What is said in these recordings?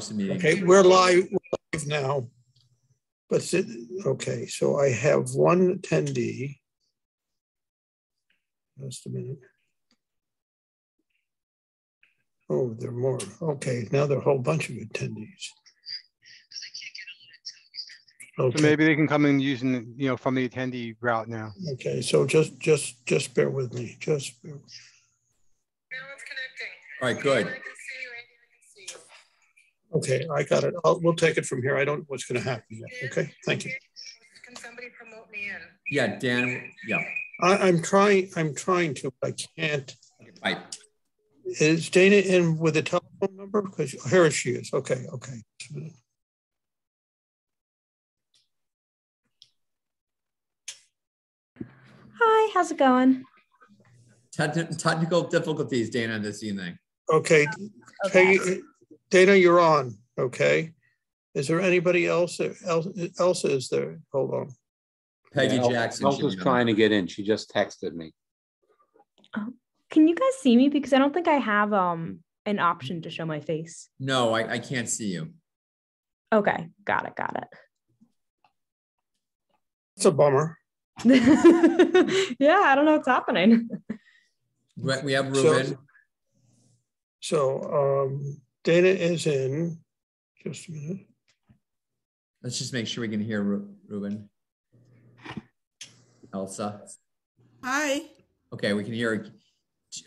starts the meeting. Okay, we're live, we're live now. But, sit- okay, so I have one attendee. Just a minute. Oh, there are more. Okay, now there are a whole bunch of attendees. So Okay, maybe they can come in using, you know, from the attendee route now. okay, so just, just, just bear with me, just. bear- Now it's connecting. All right, good. I can see you, Andy, I can see you. Okay, I got it. I'll, we'll take it from here. I don't know what's gonna happen yet. Okay, thank you. Can somebody promote me in? Yeah, Dan, yeah, I, I'm trying, I'm trying to, but I can't. right. Is Dana in with a telephone number? Because here she is. Okay, okay. Hi, how's it going? Techni- Technical difficulties, Dana, this evening. Okay, oh, Okay. Peggy, Dana, you're on, okay? Is there anybody else, else, Elsa is there? Hold on. Peggy Yeah, Jackson. should Elsa's be on. trying to get in. She just texted me. Can you guys see me? Because I don't think I have um an option to show my face. No, I, I can't see you. Okay, got it, got it. It's a bummer. yeah, I don't know what's happening. We we have So- Ruben. So um, Dana is in, just a minute. Let's just make sure we can hear Ru- Ruben. Elsa. Hi, Okay, we can hear,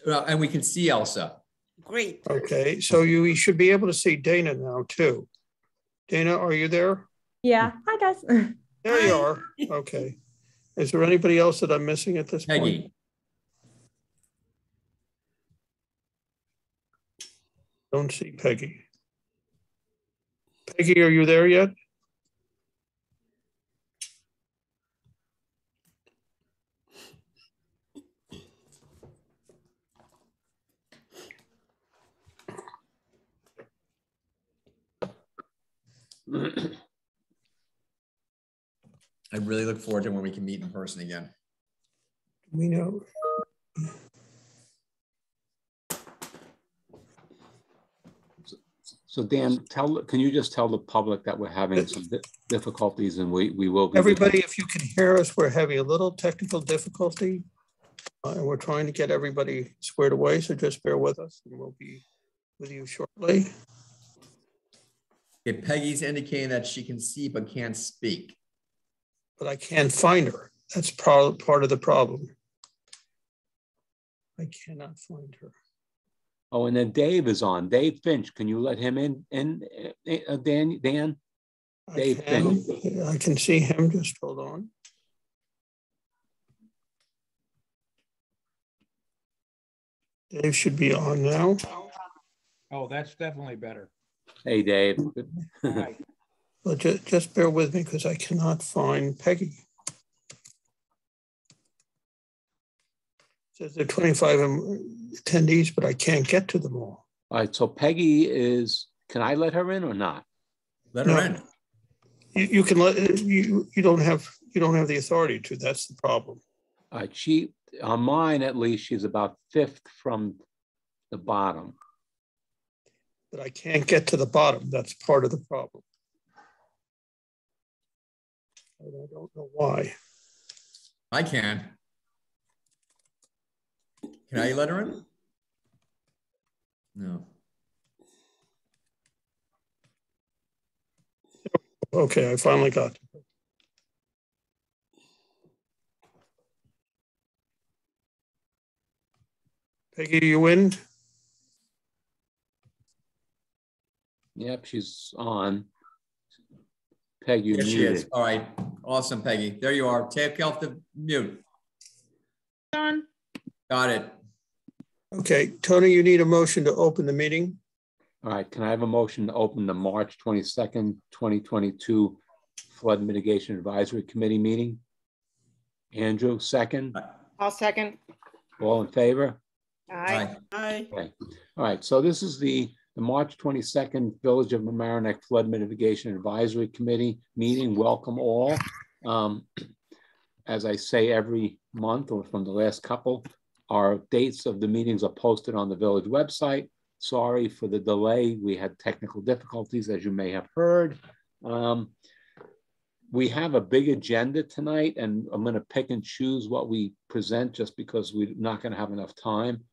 uh, and we can see Elsa. great. Okay, so you you should be able to see Dana now too. Dana, are you there? yeah, hi guys. There you are. Okay. Is there anybody else that I'm missing at this point? Don't see Peggy. Peggy, are you there yet? I really look forward to when we can meet in person again. We know. So Dan, tell, can you just tell the public that we're having some di- difficulties and we, we will be. Everybody, if you can hear us, we're having a little technical difficulty. uh, And we're trying to get everybody squared away, so just bear with us and we'll be with you shortly. Okay, Peggy's indicating that she can see but can't speak. But I can't find her. That's part, part of the problem. I cannot find her. Oh, and then Dave is on. Dave Finch, can you let him in, in, uh, Dan, Dan? I Dave can, I can see him, just hold on. Dave should be on now. Oh, that's definitely better. Hey, Dave. Well, just, just bear with me because I cannot find Peggy. Says there are 25 um, attendees, but I can't get to them all. All right, so Peggy is, can I let her in or not? Let her No. in. You, you can let, you, you don't have, you don't have the authority to, that's the problem. All right, she, on mine at least, she's about fifth from the bottom. But I can't get to the bottom, that's part of the problem. And I don't know why. I can. Can I let her in? No. Okay, I finally got. to her. Peggy, you in? Yep, she's on. Peg, you Here she is. muted. All right. Awesome, Peggy. There you are. Take off the mute. John. Got it. Okay, Tony, you need a motion to open the meeting? All right, can I have a motion to open the March twenty-second, twenty twenty-two Flood Mitigation Advisory Committee meeting? Andrew, second. I'll second. All in favor? Aye. Aye. Aye. All right, so this is the, the March twenty-second Village of Mamaroneck Flood Mitigation Advisory Committee meeting. Welcome all. Um, As I say every month or from the last couple, our dates of the meetings are posted on the village website. Sorry for the delay. We had technical difficulties, as you may have heard. Um, we have a big agenda tonight, and I'm going to pick and choose what we present just because we're not going to have enough time.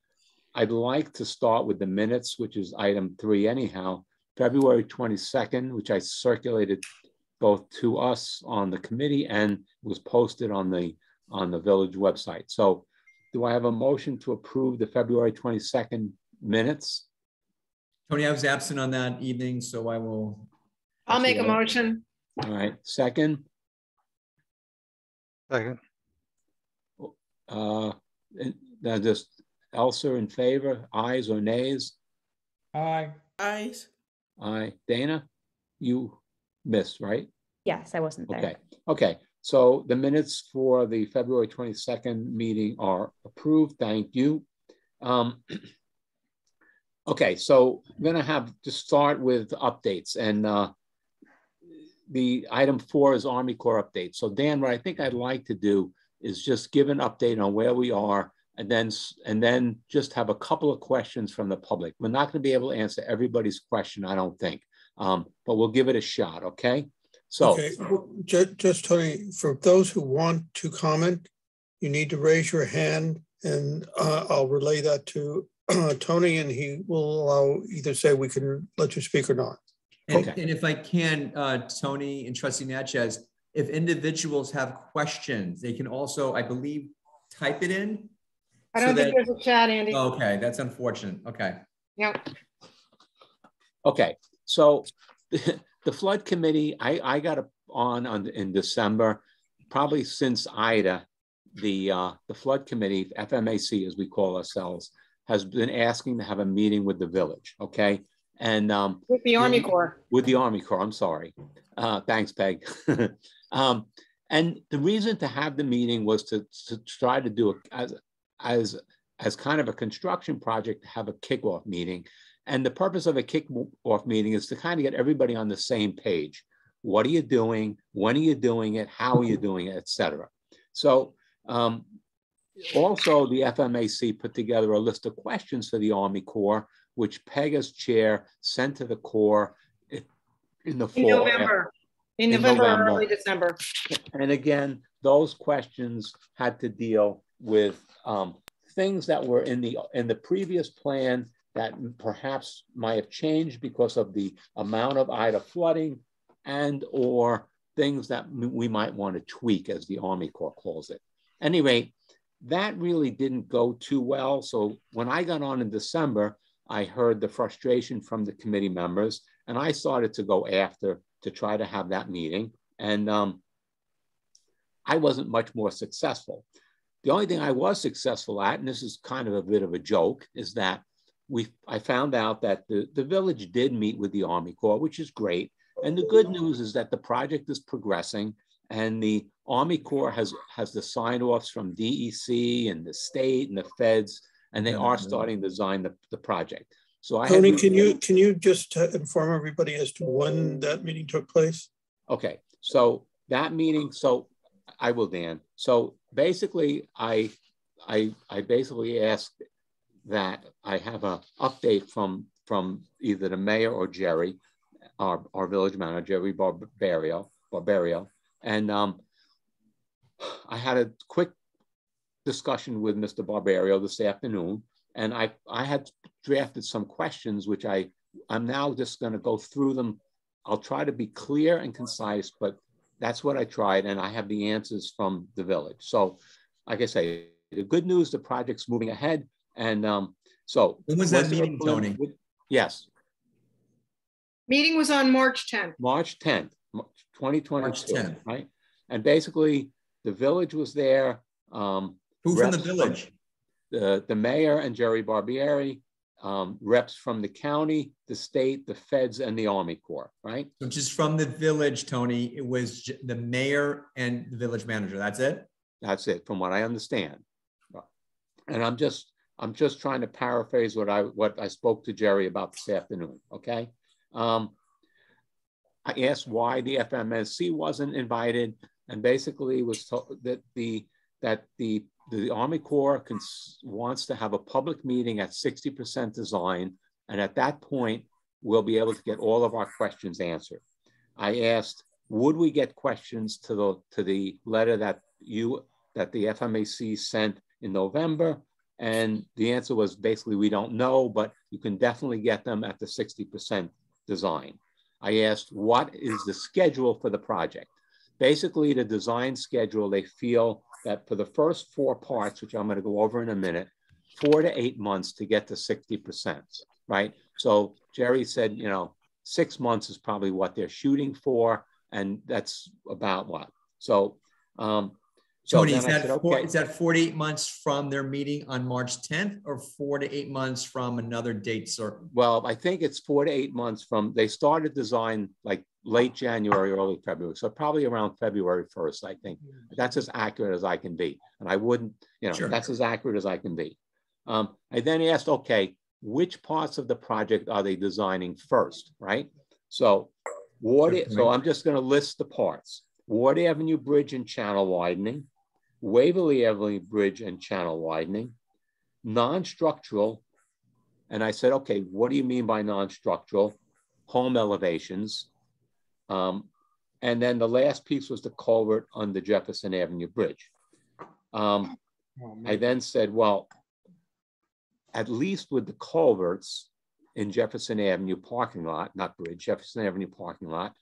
I'd like to start with the minutes, which is item three anyhow. February 22nd, which I circulated both to us on the committee and was posted on the on the village website. So do I have a motion to approve the February 22nd minutes? Tony, I was absent on that evening, so I will. I'll make a Actually, motion. All right, second, Second, uh, and now just Elsa in favor, ayes or nays? Aye. Ayes. Aye. Dana, you missed, right? Yes, I wasn't there. Okay, okay. So the minutes for the February 22nd meeting are approved. Thank you. Um, okay, so I'm gonna have to start with updates and uh, the item four is Army Corps update. So Dan, what I think I'd like to do is just give an update on where we are and then and then just have a couple of questions from the public. We're not going to be able to answer everybody's question, I don't think, um, but we'll give it a shot. Okay. So Okay, just, just Tony, for those who want to comment, you need to raise your hand and uh, I'll relay that to uh, Tony and he will allow either say we can let you speak or not. And, Okay. and if I can, uh, Tony and trustee Natchez, if individuals have questions, they can also, I believe, type it in. I don't think that- there's a chat, Andy. Okay, that's unfortunate. Okay. Yep. Okay, so the flood committee, I, I got on, on in December, probably since Ida, the, uh, the flood committee, FMAC as we call ourselves, has been asking to have a meeting with the village, okay? And, um, With the Army Corps. with the Army Corps, I'm sorry. Uh, thanks, Peg. um, and the reason to have the meeting was to, to try to do it as, as, as kind of a construction project, to have a kickoff meeting. And the purpose of a kickoff meeting is to kind of get everybody on the same page. What are you doing? When are you doing it? How are you doing it, et cetera. So um, also the FMAC put together a list of questions for the Army Corps, which Peg as chair sent to the Corps in the In. November. In In November, or November. early December. And again, those questions had to deal with um, things that were in the in the previous plan that perhaps might have changed because of the amount of Ida flooding and or things that we might want to tweak, as the Army Corps calls it. Anyway, that really didn't go too well. So when I got on in December, I heard the frustration from the committee members, and I started to go after to try to have that meeting. And um, I wasn't much more successful. The only thing I was successful at, and this is kind of a bit of a joke, is that we I found out that the, the village did meet with the Army Corps, which is great. And the good news is that the project is progressing and the Army Corps has has the sign offs from DEC and the state and the feds, and they are starting to design the, the project. So I Tony, can you, can you just uh, inform everybody as to when that meeting took place? Okay, so that meeting, so I will, Dan. So basically, I, I, I basically asked that I have a update from, from either the mayor or Jerry, our, our village manager, Jerry Barberio, Barberio. And um, I had a quick discussion with Mr. Barberio this afternoon, and I, I had drafted some questions, which I, I'm now just gonna go through them I'll try to be clear and concise, but that's what I tried, and I have the answers from the village. So, like I say, the good news, the project's moving ahead, and um, so. When was that meeting, plan Tony? with- Yes, Meeting was on March 10th. March tenth, twenty March 10th. right? And basically, the village was there. Um, Who from the reps village? The, the mayor and Jerry Barberio, um, reps from the county, the state, the feds, and the Army Corps, right? So just from the village, Tony, it was j- the mayor and the village manager. That's it? That's it, from what I understand. And I'm just, I'm just trying to paraphrase what I, what I spoke to Jerry about this afternoon, okay? Um, I asked why the FMAC wasn't invited and basically was told that the, that the, the Army Corps wants to have a public meeting at sixty percent design And at that point, we'll be able to get all of our questions answered. I asked, would we get questions to the to the letter that you that the FMAC sent in November? And the answer was basically we don't know, but you can definitely get them at the 60% design. I asked, what is the schedule for the project? Basically, the design schedule, they feel that for the first four parts, which I'm going to go over in a minute, four to eight months to get to 60%, right? So Jerry said, you know, six months is probably what they're shooting for. And that's about what. So, um, so Tony, is that, said, four, okay. is that 48 months from their meeting on March 10th or four to eight months from another date certain? Well, I think it's four to eight months from, they started design like late January, early February. So probably around February 1st, I think. That's as accurate as I can be. And I wouldn't, you know, Sure. that's as accurate as I can be. Um, I then asked, okay, which parts of the project are they designing first, right? So Good so. I'm just gonna list the parts. Ward Avenue Bridge and channel widening, Waverly Avenue Bridge and channel widening, non-structural, and I said, okay, what do you mean by non-structural? Home elevations. Um, and then the last piece was the culvert on the Jefferson Avenue Bridge. Um, Oh, I then said, well, at least with the culverts in Jefferson Avenue parking lot, not bridge, Jefferson Avenue parking lot,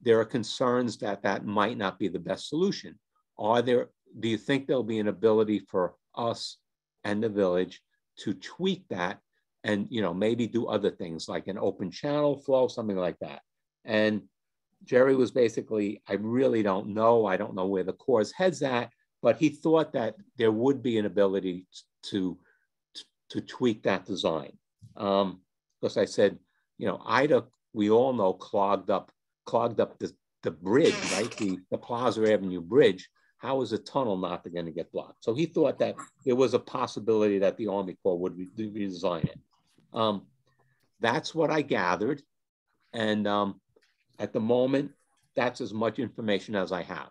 there are concerns that that might not be the best solution. Are there, do you think there'll be an ability for us and the village to tweak that and, you know, maybe do other things like an open channel flow, something like that? And Jerry was basically, I really don't know. I don't know where the Corps' head's at, but he thought that there would be an ability to, to tweak that design. Um, because I said, you know, Ida, we all know clogged up, clogged up the, the bridge, right? The, the Plaza Avenue Bridge. How is a tunnel not going to get blocked? So he thought that there was a possibility that the Army Corps would re- redesign it. Um, that's what I gathered. And um, at the moment, that's as much information as I have.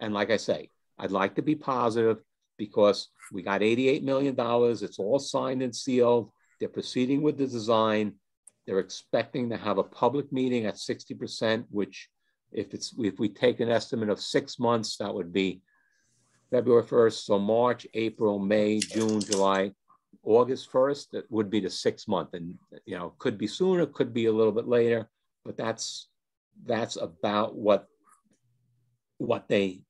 And like I say, I'd like to be positive because we got $88 million. It's all signed and sealed. They're proceeding with the design. They're expecting to have a public meeting at 60%, which if it's if we take an estimate of six months, that would be February 1st. So March, April, May, June, July, August 1st, that would be the six month. And you know, could be sooner, could be a little bit later, but that's that's about what what they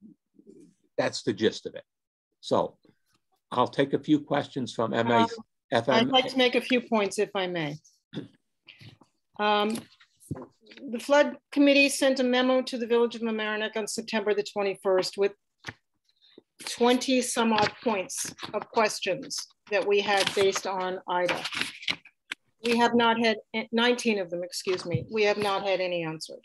that's the gist of it. So I'll take a few questions from MA, Um, I'd like to make a few points if I may. Um, The flood committee sent a memo to the village of Mamaroneck on September the 21st with 20 some odd points of questions that we had based on Ida. We have not had, 19 of them, excuse me, we have not had any answered.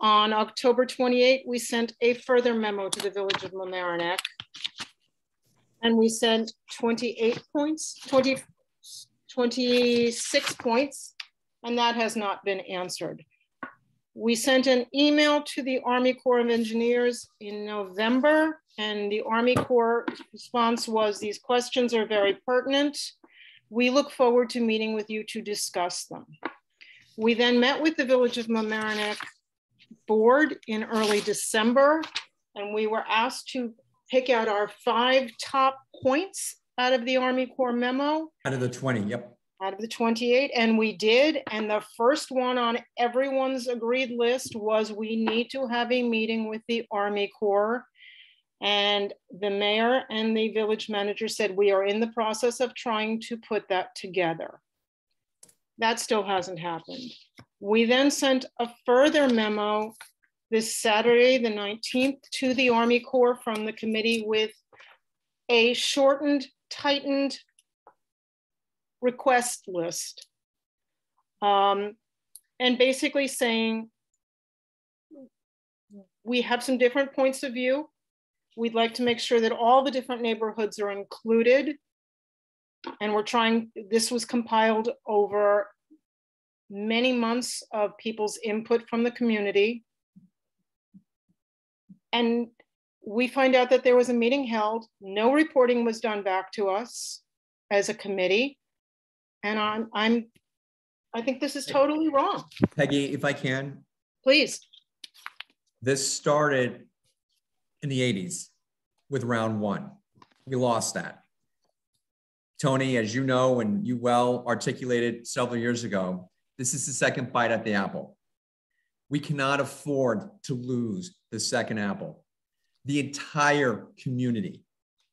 On October 28, we sent a further memo to the village of Mamaroneck. And we sent 28 points, 20, 26 points, and that has not been answered. We sent an email to the Army Corps of Engineers in November, and the Army Corps response was, these questions are very pertinent. We look forward to meeting with you to discuss them. We then met with the Village of Mamaroneck Board in early December, and we were asked to pick out our five top points out of the Army Corps memo Out of the 20, yep. Out of the 28, and we did. And the first one on everyone's agreed list was we need to have a meeting with the Army Corps. And the mayor and the village manager said, we are in the process of trying to put that together. That still hasn't happened. We then sent a further memo this Saturday, the 19th, to the Army Corps from the committee with a shortened, tightened request list. Um, and basically saying, we have some different points of view. We'd like to make sure that all the different neighborhoods are included. And we're trying, this was compiled over many months of people's input from the community. And we find out that there was a meeting held, no reporting was done back to us as a committee. And I'm, I'm I think this is totally wrong. Peggy, if I can, Please. this started in the 80s with round one. We lost that. Tony, as you know, and you well articulated several years ago, this is the second bite at the apple. We cannot afford to lose the second apple. The entire community,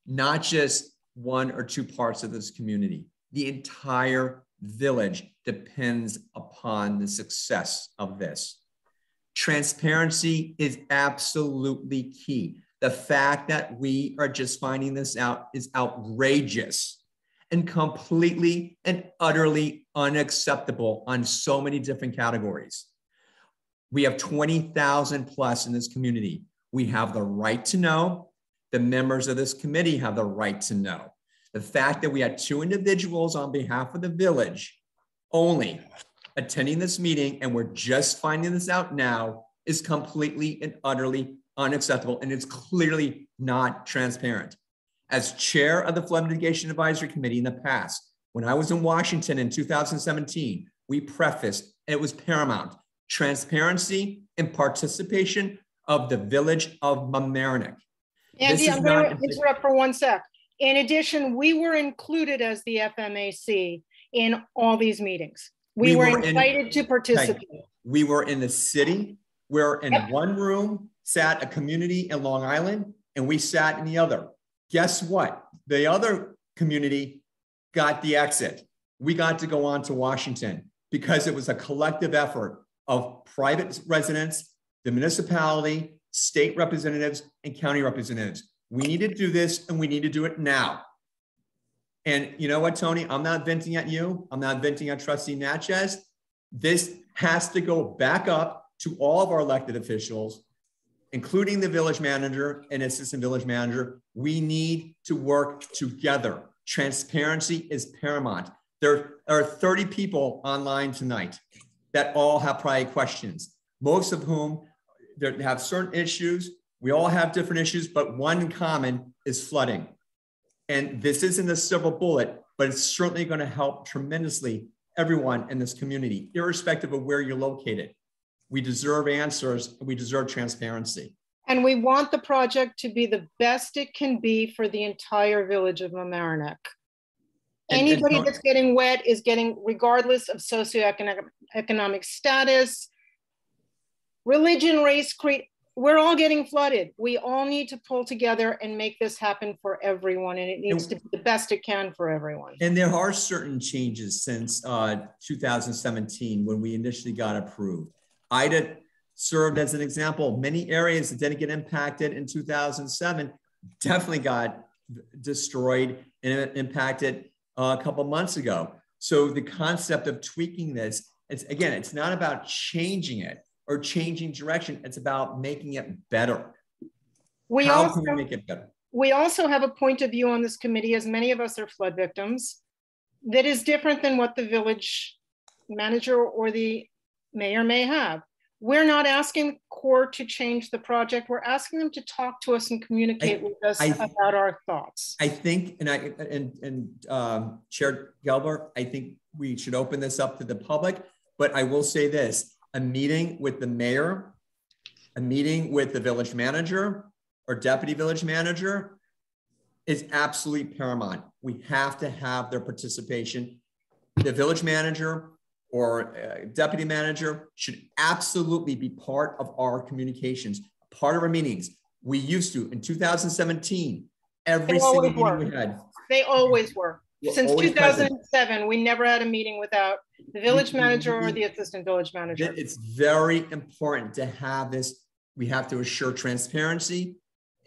not just one or two parts of this community, the entire village depends upon the success of this. Transparency is absolutely key. The fact that we are just finding this out is outrageous and completely and utterly unacceptable on so many different categories. We have 20,000 plus in this community. We have the right to know. The members of this committee have the right to know. The fact that we had two individuals on behalf of the village only attending this meeting and we're just finding this out now is completely and utterly unacceptable and it's clearly not transparent. As chair of the Flood Mitigation Advisory Committee in the past, when I was in Washington in 2017, we prefaced it was paramount transparency and participation of the village of Mamaroneck. Andy, I'm going to interrupt for one sec. In addition, we were included as the FMAC in all these meetings. We We were were in- invited to participate. We were in the city, we're in Yep. one room, sat a community in Long Island, and we sat in the other. Guess what? The other community got the exit. We got to go on to Washington because it was a collective effort of private residents, the municipality, state representatives, and county representatives. We need to do this and we need to do it now. And you know what, Tony? I'm not venting at you. I'm not venting at trustee Natchez. This has to go back up to all of our elected officials, including the village manager and assistant village manager. We need to work together. Transparency is paramount. There are 30 people online tonight that all have probably questions, most of whom have certain issues. We all have different issues, but one common is flooding. And this isn't a silver bullet, but it's certainly going to help tremendously everyone in this community, irrespective of where you're located. We deserve answers. We deserve transparency. And we want the project to be the best it can be for the entire village of Mamaroneck. Anybody that's getting wet is getting, regardless of socioeconomic economic status, religion, race, creed, we're all getting flooded. We all need to pull together and make this happen for everyone. And it needs to be the best it can for everyone. And there are certain changes since uh, 2017 when we initially got approved. IDA served as an example. Many areas that didn't get impacted in 2007 definitely got destroyed and impacted uh, a couple months ago. So the concept of tweaking this, it's again, it's not about changing it or changing direction. It's about making it better. We How also, can we make it better? we also have a point of view on this committee, as many of us are flood victims, that is different than what the village manager or the mayor may have. We're not asking Corps to change the project. We're asking them to talk to us and communicate with us I- about our thoughts. I think, and I, and, and um, Chair Gelber, I think we should open this up to the public, but I will say this, a meeting with the mayor, a meeting with the village manager or deputy village manager is absolutely paramount. We have to have their participation. The village manager or uh, deputy manager should absolutely be part of our communications, part of our meetings. We used to, in 2017, every single meeting were. we had. They always were. We're Since always present. 2007, we never had a meeting without the village we- manager or the assistant village manager. It's very important to have this. We have to assure transparency.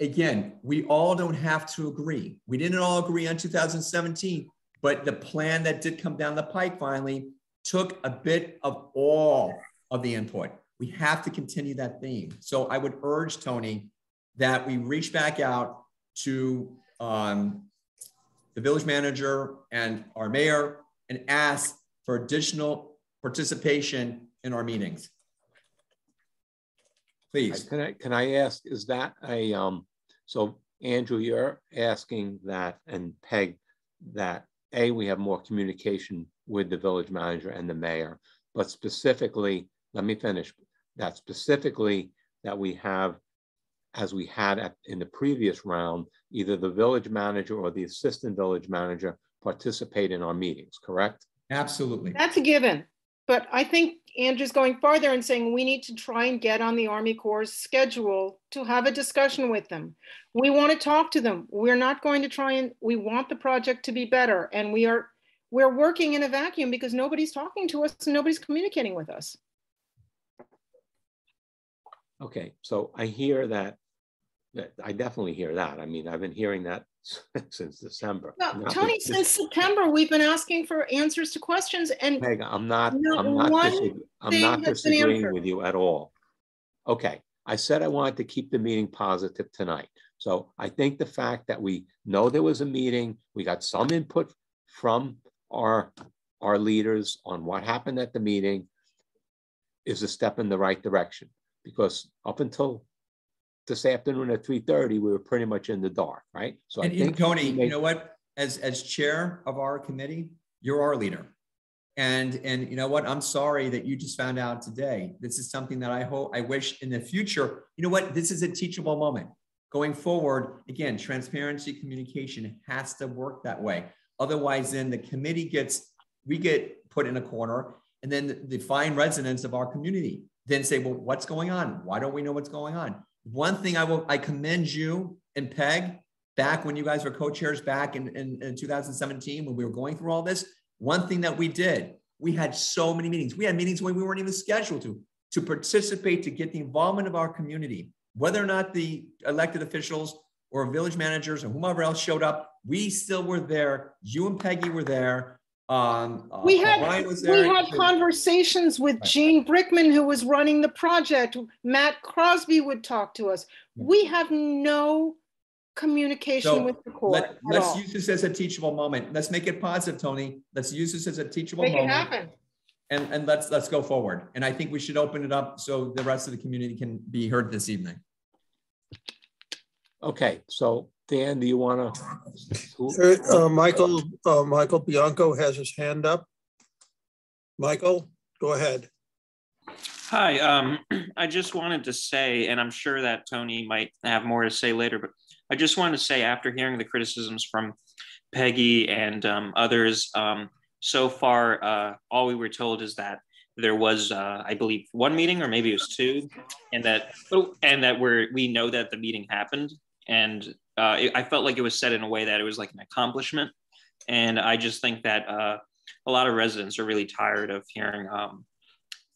Again, we all don't have to agree. We didn't all agree on 2017, but the plan that did come down the pike finally took a bit of all of the input. We have to continue that theme. So I would urge Tony that we reach back out to um, the village manager and our mayor and ask for additional participation in our meetings. Please. Can I, can I ask, is that a, um, so Andrew, you're asking that and Peg, that A, we have more communication with the village manager and the mayor. But specifically, let me finish, that specifically that we have, as we had at, in the previous round, either the village manager or the assistant village manager participate in our meetings, correct? Absolutely. That's a given. But I think Andrew's going farther and saying we need to try and get on the Army Corps' schedule to have a discussion with them. We want to talk to them. We're not going to try and, we want the project to be better. And we are, we're working in a vacuum because nobody's talking to us and nobody's communicating with us. Okay, so I hear that, that, I definitely hear that. I mean, I've been hearing that since December. No, Tony, that- since September, we've been asking for answers to questions and Meg, I'm not, Not I'm not, disag- I'm not disagreeing with you at all. Okay, I said I wanted to keep the meeting positive tonight. So I think the fact that we know there was a meeting, we got some input from our, our leaders on what happened at the meeting is a step in the right direction. Because up until this afternoon at three thirty, we were pretty much in the dark, right? So I And and think. Tony, you know what? As, as chair of our committee, you're our leader. And, and you know what? I'm sorry that you just found out today. This is something that I hope, I wish in the future, you know what? This is a teachable moment. Going forward, again, transparency, communication has to work that way. Otherwise, then the committee gets, we get put in a corner and then the- the fine residents of our community then say, well, what's going on? Why don't we know what's going on? One thing I will, I commend you and Peg back when you guys were co-chairs back in, in, in 2017 when we were going through all this. One thing that we did, we had so many meetings. We had meetings when we weren't even scheduled to, to participate, to get the involvement of our community, whether or not the elected officials or village managers or whomever else showed up, we still were there. You and Peggy were there. Um, uh, We had, Ryan we had conversations with Right. Gene Brickman, who was running the project. Matt Crosby would talk to us. We have no communication So, with the court. Let, let's all. use this as a teachable moment. Let's make it positive, Tony. Let's use this as a teachable Make it moment. happen. And, and let's, let's go forward. And I think we should open it up so the rest of the community can be heard this evening. Okay, so Dan, do you want to? Uh, Michael, uh, Michael Bianco has his hand up. Michael, go ahead. Hi, um, I just wanted to say, and I'm sure that Tony might have more to say later, but I just wanted to say after hearing the criticisms from Peggy and um, others, um, so far, uh, all we were told is that there was, uh, I believe, one meeting or maybe it was two, and that and that we're we know that the meeting happened, and uh, it, I felt like it was said in a way that it was like an accomplishment, and I just think that uh, a lot of residents are really tired of hearing um,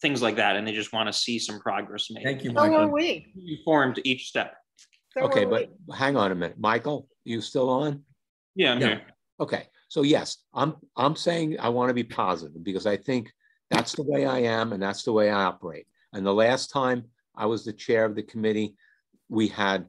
things like that, and they just want to see some progress made. Thank you, Michael. So are Michael. we. Informed each step. So Okay, are we. but hang on a minute. Michael, you still on? Yeah, I'm Yeah. here. Okay, so yes, I'm, I'm saying I want to be positive because I think that's the way I am and that's the way I operate. And the last time I was the chair of the committee, we had,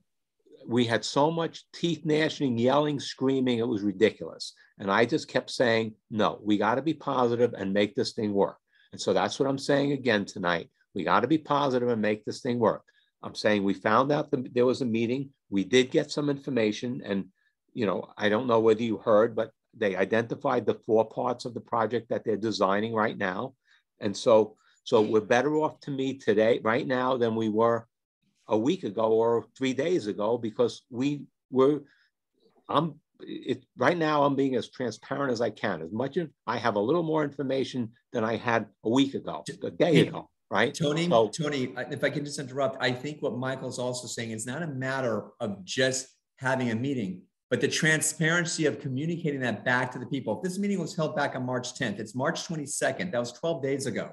we had so much teeth gnashing, yelling, screaming, it was ridiculous. And I just kept saying, no, we got to be positive and make this thing work. And so that's what I'm saying again tonight. We got to be positive and make this thing work. I'm saying we found out that there was a meeting. We did get some information and, you know, I don't know whether you heard, but they identified the four parts of the project that they're designing right now. And so, so we're better off to me today, right now, than we were a week ago or three days ago, because we were, I'm, it, right now, I'm being as transparent as I can. As much as I have a little more information than I had a week ago, a day ago, right? Tony, So- Tony, if I can just interrupt, I think what Michael's also saying is not a matter of just having a meeting, but the transparency of communicating that back to the people. If this meeting was held back on March 10th, it's March 22nd, that was 12 days ago.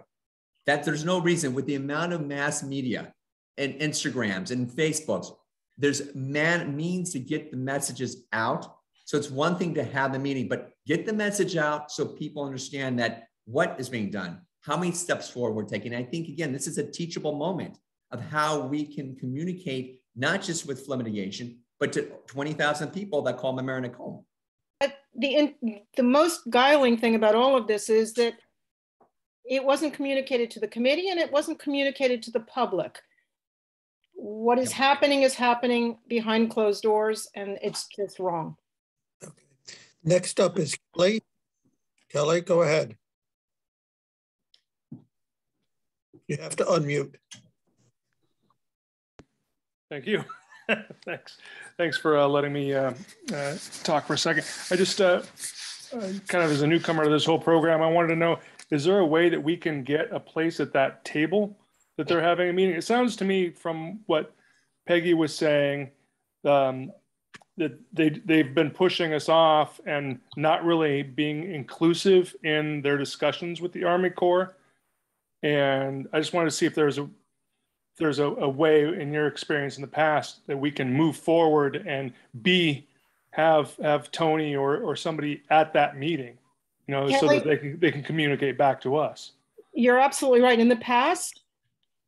That there's no reason with the amount of mass media and Instagrams and Facebooks, there's man means to get the messages out. So it's one thing to have the meeting, but get the message out so people understand that what is being done, how many steps forward we're taking. I think again, this is a teachable moment of how we can communicate not just with flood mitigation, but to 20,000 people that call Mamaroneck home. But the, the most guiling thing about all of this is that it wasn't communicated to the committee and it wasn't communicated to the public what is happening is happening behind closed doors, and it's just wrong. Okay. Next up is Kelly. Kelly, go ahead. You have to unmute. Thank you. Thanks. Thanks for uh, letting me uh, uh, talk for a second. I just uh, uh, kind of as a newcomer to this whole program, I wanted to know, is there a way that we can get a place at that table that they're having a meeting? It sounds to me from what Peggy was saying, um, that they, they've been pushing us off and not really being inclusive in their discussions with the Army Corps. And I just wanted to see if there's a, there's a, a way in your experience in the past that we can move forward and be have have Tony or or somebody at that meeting, you know, so Kelly- that they can they can communicate back to us. You're absolutely right. In the past,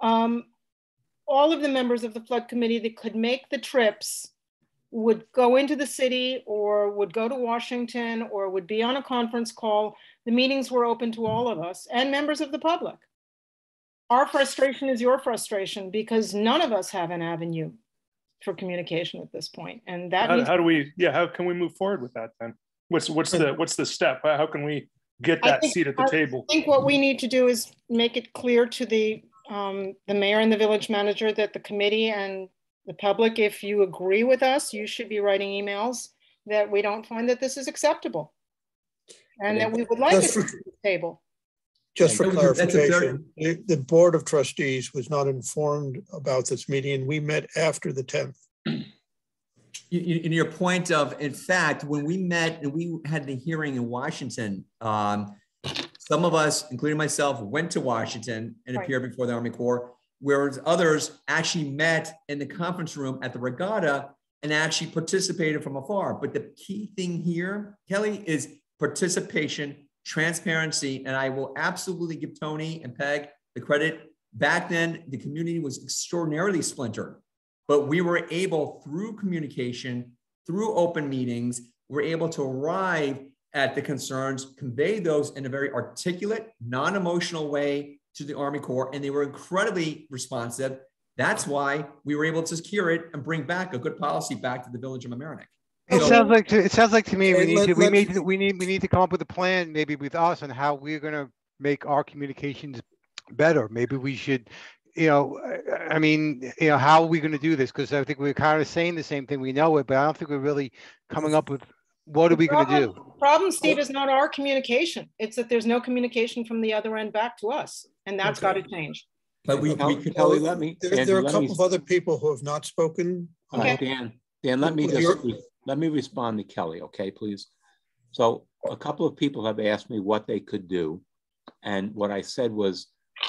um, all of the members of the flood committee that could make the trips would go into the city or would go to Washington or would be on a conference call. The meetings were open to all of us and members of the public. Our frustration is your frustration because none of us have an avenue for communication at this point, and that How, how do we? Yeah, how can we move forward with that then? What's what's the what's the step? How can we get that think- seat at the I table? I think what we need to do is make it clear to the, um, the mayor and the village manager that the committee and the public, if you agree with us, you should be writing emails that we don't find that this is acceptable. And that we would like it Just to for- the table. Just for That was a- that's a very- clarification, the, the Board of Trustees was not informed about this meeting. and We met after the 10th. You- you- In your point of, in fact, when we met and we had the hearing in Washington, um, some of us, including myself, went to Washington and Right. appeared before the Army Corps, whereas others actually met in the conference room at the regatta and actually participated from afar. But the key thing here, Kelly, is participation, transparency, and I will absolutely give Tony and Peg the credit. Back then, the community was extraordinarily splintered. But we were able, through communication, through open meetings, we're able to arrive at the concerns, convey those in a very articulate, non-emotional way to the Army Corps, and they were incredibly responsive. That's why we were able to secure it and bring back a good policy back to the village of Mamaroneck. It So- sounds like, to- it sounds like to me, we need let- to, we need, to- we need, we need to come up with a plan, maybe with us on how we're gonna make our communications better. Maybe we should, you know, I- mean, you know, how are we gonna do this? Because I think we're kind of saying the same thing, we know it, but I don't think we're really coming up with, what are we gonna do? Problem- Problem, Steve, is not our communication. It's that there's no communication from the other end back to us, and that's got to change. But we, we Kelly, could, Kelly, let me, There, there are a couple me, of other people who have not spoken. uh, Dan, Dan, let me just, let me respond to Kelly, okay, please? So a couple of people have asked me what they could do. And what I said was,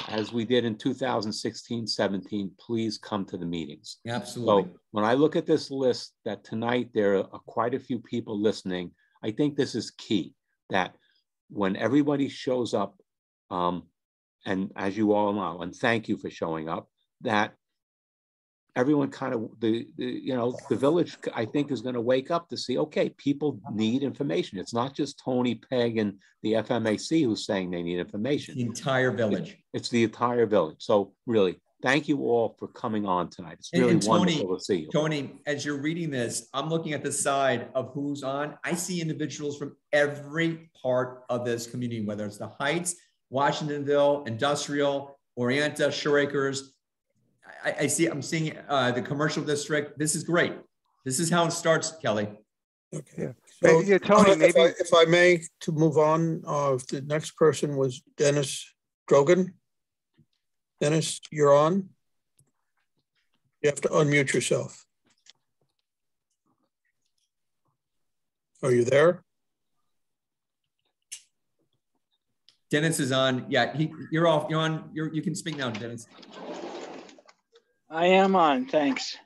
as we did in 2016, 17, please come to the meetings. absolutely. So when I look at this list, that tonight there are quite a few people listening, I think this is key, that when everybody shows up, um, and as you all know, and thank you for showing up, that everyone kind of, the, the, you know, the village, I think, is gonna wake up to see, okay, people need information. It's not just Tony Peg and the FMAC who's saying they need information. The entire village. It's the entire village. So really, thank you all for coming on tonight. It's And- really and Tony- wonderful to see you. Tony, as you're reading this, I'm looking at the side of who's on. I see individuals from every part of this community, whether it's the Heights, Washingtonville, Industrial, Orienta, Shore Acres. I, I see, I'm seeing uh, the commercial district. This is great. This is how it starts, Kelly. Okay. Yeah. So, Yeah, Tony, uh, if maybe- I- If I may, to move on, uh, if the next person was Dennis Drogan. Dennis, you're on. You have to unmute yourself. Are you there? Dennis is on. Yeah, he, you're off. You're on. You're, you can speak now, Dennis. I am on, thanks.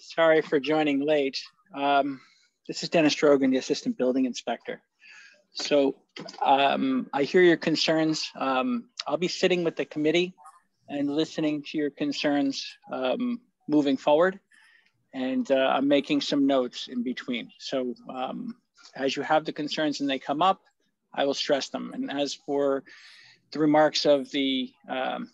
Sorry for joining late. Um, this is Dennis Drogan, the Assistant Building Inspector. So um, I hear your concerns. Um, I'll be sitting with the committee and listening to your concerns um, moving forward. And uh, I'm making some notes in between. So um, as you have the concerns and they come up, I will stress them. And as for the remarks of the um,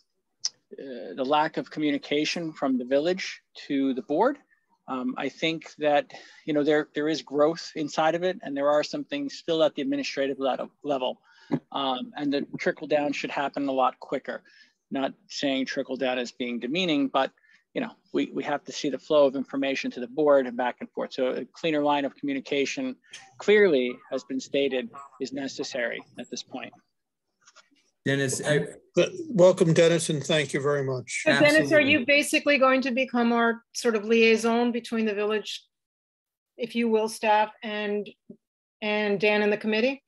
uh, the lack of communication from the village to the board. Um, I think that you know there there is growth inside of it, and there are some things still at the administrative level level, um, and the trickle down should happen a lot quicker. not saying trickle down as being demeaning, but you know, we, we have to see the flow of information to the board and back and forth. So a cleaner line of communication clearly has been stated is necessary at this point. Dennis, I, But Welcome, Dennis, and thank you very much. So Dennis, are Absolutely. you basically going to become our sort of liaison between the village, if you will, staff and, and Dan and the committee?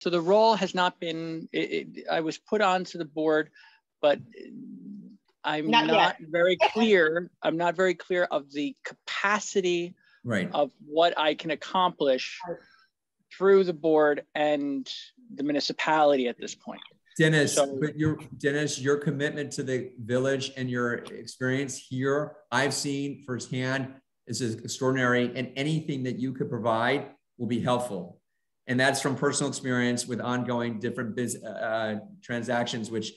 So the role has not been, it, it, I was put onto the board, but I'm Not not very clear, I'm not very clear of the capacity right. of what I can accomplish through the board and the municipality at this point. Dennis, So- but your Dennis, your commitment to the village and your experience here, I've seen firsthand is extraordinary, and anything that you could provide will be helpful. And that's from personal experience with ongoing different biz uh, transactions, which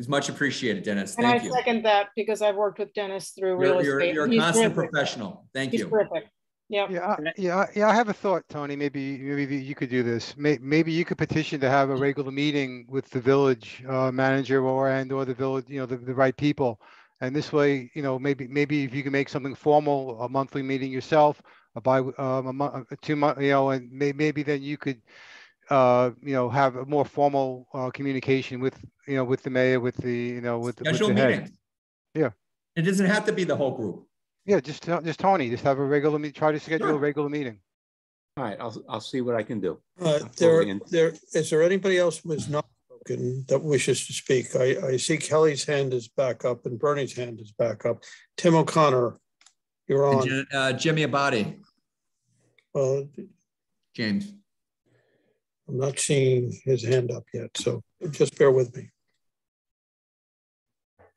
is much appreciated, Dennis. Thank And I you. second that because I've worked with Dennis through real You're, you're, estate. you're a He's constant terrific. professional. Thank He's you. terrific. Yep. Yeah, I- yeah, yeah. I have a thought, Tony. Maybe, maybe you could do this. Maybe you could petition to have a regular meeting with the village uh, manager or and or the village, you know, the, the right people. And this way, you know, maybe maybe if you can make something formal, a monthly meeting yourself, a by um, a month, two month, you know, and may, maybe then you could, uh, you know, have a more formal uh, communication with, you know, with the mayor, with the, you know, with, the- with Schedule the head. meetings. Yeah. It doesn't have to be the whole group. Yeah, just tell- just Tony, just have a regular, meet. try to schedule a Sure. regular meeting. All right, I'll, I'll see what I can do. Uh, There, totally there, is there anybody else who has not spoken that wishes to speak? I, I see Kelly's hand is back up and Bernie's hand is back up. Tim O'Connor, you're And on. Jen- uh, Jimmy Abadi, Uh, James. I'm not seeing his hand up yet, so just bear with me.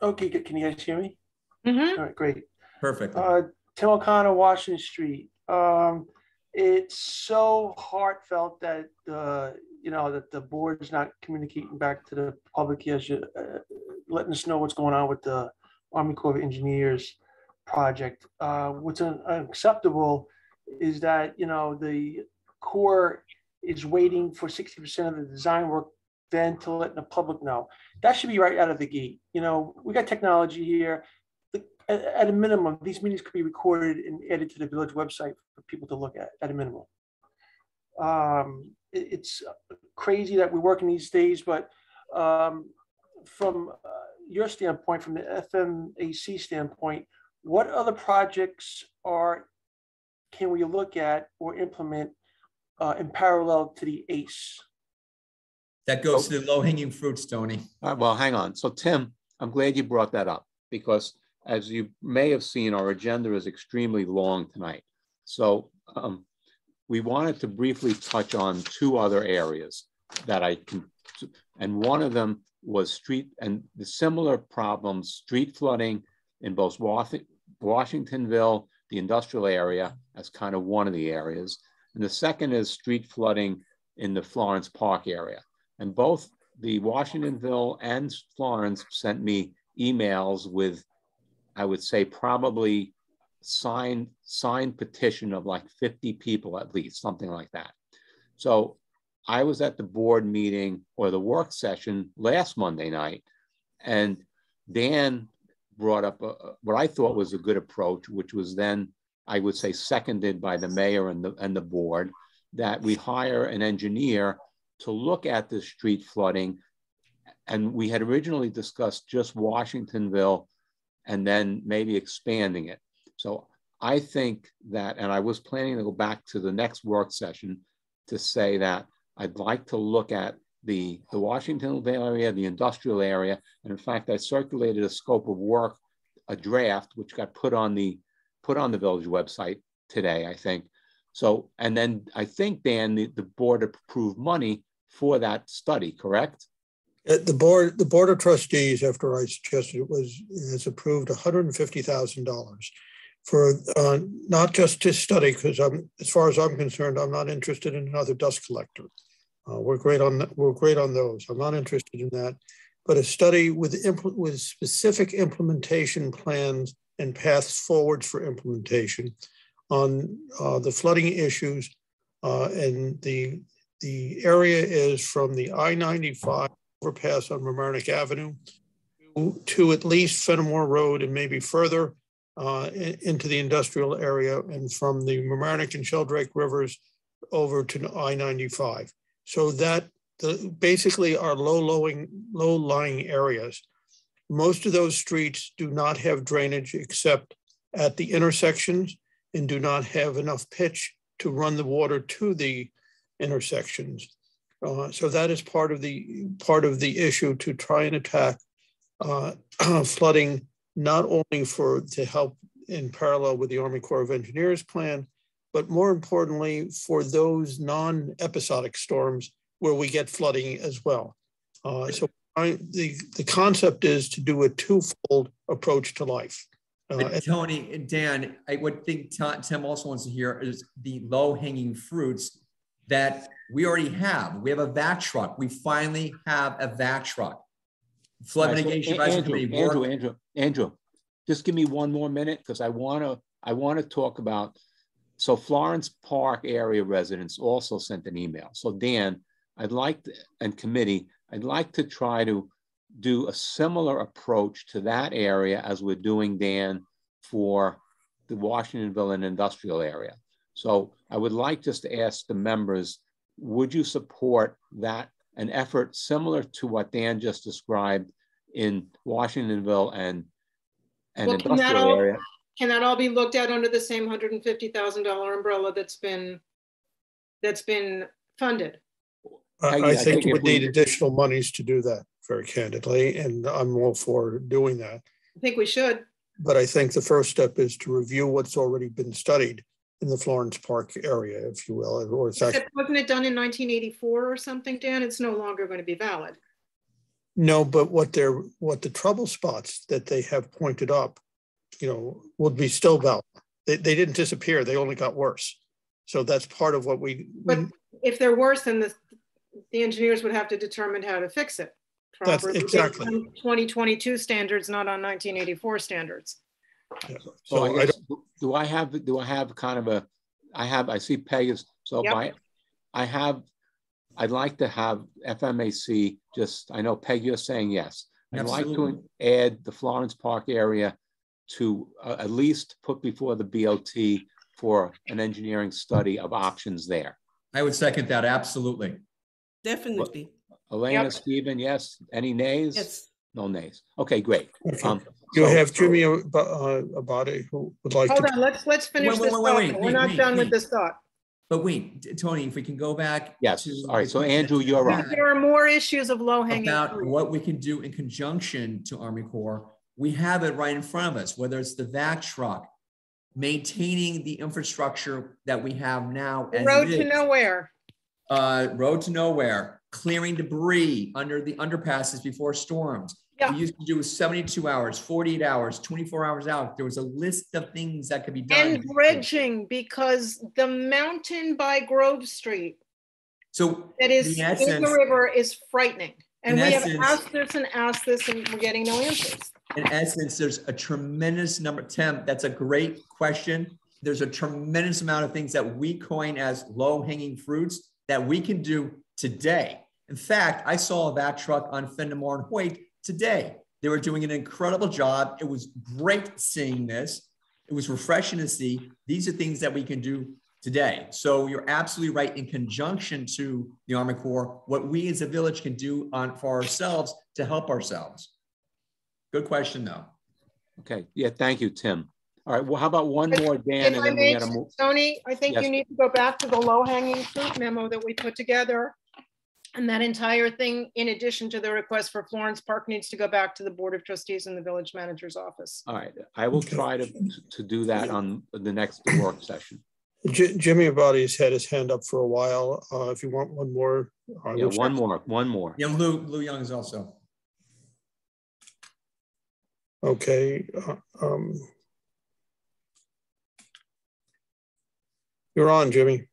Okay, good. can you guys hear me? Mhm. All right, great. Perfect. Uh, Tim O'Connor, Washington Street. Um, it's so heartfelt that, uh, you know, that the board is not communicating back to the public here, should, uh, letting us know what's going on with the Army Corps of Engineers project. Uh, what's un- unacceptable is that, you know, the Corps is waiting for sixty percent of the design work then to let the public know. That should be right out of the gate. You know, we got technology here at, at a minimum, these meetings could be recorded and added to the village website for people to look at, at a minimum. Um, it- it's crazy that we're working these days, but, um, from uh, your standpoint, from the FMAC standpoint, what other projects are, can we look at or implement uh, in parallel to the ACE? That goes to the low hanging fruits, Tony. Uh, well, hang on. So Tim, I'm glad you brought that up because as you may have seen, our agenda is extremely long tonight. So um, we wanted to briefly touch on two other areas that I can, and one of them was street and the similar problems, street flooding in both Washingtonville, the industrial area, as kind of one of the areas. And the second is street flooding in the Florence Park area. And both the Washingtonville and Florence sent me emails with, I would say, probably signed signed petition of like 50 people at least, something like that. So I was at the board meeting or the work session last Monday night, and Dan brought up a, what I thought was a good approach, which was then I would say seconded by the mayor and the and the board, that we hire an engineer to look at the street flooding. And we had originally discussed just Washingtonville and then maybe expanding it. So I think that, and I was planning to go back to the next work session to say that I'd like to look at the, the Washingtonville area, the industrial area. And in fact, I circulated a scope of work, a draft, which got put on the, put on the village website today, I think. So, and then I think, Dan, the, the board approved money for that study, correct? Uh, The board, the Board of Trustees, after I suggested it was, has approved hundred and fifty thousand dollars for, uh, not just to study, because as far as I'm concerned, I'm not interested in another dust collector. Uh, we're great on, we're great on those. I'm not interested in that. But a study with, with specific implementation plans and paths forwards for implementation on uh, the flooding issues. Uh, and the, the area is from the I-95 overpass on Mamaroneck Avenue to- at least Fenimore Road and maybe further uh, into the industrial area and from the Mamaroneck and Sheldrake Rivers over to I-95. So that the, basically are low-lying, low-lying areas. Most of those streets do not have drainage except at the intersections and do not have enough pitch to run the water to the intersections. Uh, so that is part of the part of the issue to try and attack uh, flooding, not only for to help in parallel with the Army Corps of Engineers plan, but more importantly for those non-episodic storms where we get flooding as well. Uh, so I, the the concept is to do a twofold approach to life. Uh, Tony and Dan, I would think Ti- Tim also wants to hear is the low hanging fruits that we already have. We have a vac truck. We finally have a vac truck. Flood right, so mitigation A- advisory Andrew, committee. Andrew, work- Andrew, Andrew, just give me one more minute because I want to, I want to talk about, so Florence Park area residents also sent an email. So Dan, I'd like, to- and committee, I'd like to try to do a similar approach to that area as we're doing, Dan, for the Washingtonville and industrial area. So I would like just to ask the members, would you support that, an effort similar to what Dan just described in Washingtonville and, and Well, can that industrial all- area? Can that all be looked at under the same hundred and fifty thousand dollar umbrella that's been, that's been funded? I, I I think think you if would we- need additional monies to do that, very candidly, and I'm all for doing that. I think we should. But I think the first step is to review what's already been studied in the Florence Park area, if you will, or it's actually, Except wasn't it done in nineteen eighty-four or something, Dan? It's no longer going to be valid. no, but what they're, what the trouble spots that they have pointed up, you know, would be still valid. They, they didn't disappear, they only got worse. So that's part of what we, But if they're worse, then the, the engineers would have to determine how to fix it. That's properly based exactly. on 2022 standards, not on 1984 standards. So So I I do I have, do I have kind of a, I have, I see Peg is, so Yep. by, I have, I'd like to have FMAC, just, I know Peg, you're saying yes. I'd like to add the Florence Park area to uh, at least put before the BOT for an engineering study of options there. I would second that, absolutely. Definitely. Elena, Yep. Stephen, yes? Any nays? Yes. No nays. Okay, great. Okay. Um, you so- have Jimmy Ab- uh, Abadi who would like Hold to. on, let's, let's finish Wait, wait, this wait, thought. wait, We're wait, not wait, done with this thought. But wait, Tony, if we can go back. Yes, to all right, so Andrew, you're Tim up. had There are more issues of low hanging About fruit. what we can do in conjunction to Army Corps. We have it right in front of us, whether it's the VAC truck, maintaining the infrastructure that we have now. as Road to nowhere. uh, road to nowhere, clearing debris under the underpasses before storms. Yeah. We used to do 72 hours, 48 hours, 24 hours out. There was a list of things that could be done. And bridging, because the mountain by Grove Street So that is in in the river is frightening. And we have asked this and asked this and we're getting no answers. in essence, there's a tremendous number, Tim, that's a great question. There's a tremendous amount of things that we coin as low hanging fruits that we can do today. In fact, I saw a vac truck on Fenimore and Hoyt today. They were doing an incredible job. It was great seeing this. It was refreshing to see. These are things that we can do today. So you're absolutely right. In conjunction to the Army Corps, what we as a village can do on for ourselves to help ourselves. Good question, though. Okay, yeah, thank you, Tim. All right, well, how about one more, Dan, If and then we may, gotta move. Tony, I think Yes. you need to go back to the low hanging fruit memo that we put together. And that entire thing, in addition to the request for Florence Park, needs to go back to the Board of Trustees and the village manager's office. All right, I will try to, to do that on the next work session. J- Jimmy Abadi's had his hand up for a while. Uh, if you want one more. I Yeah, one more, one more. Yeah, Lou, Lou Young is also. Okay. uh, um, You're on, Jimmy.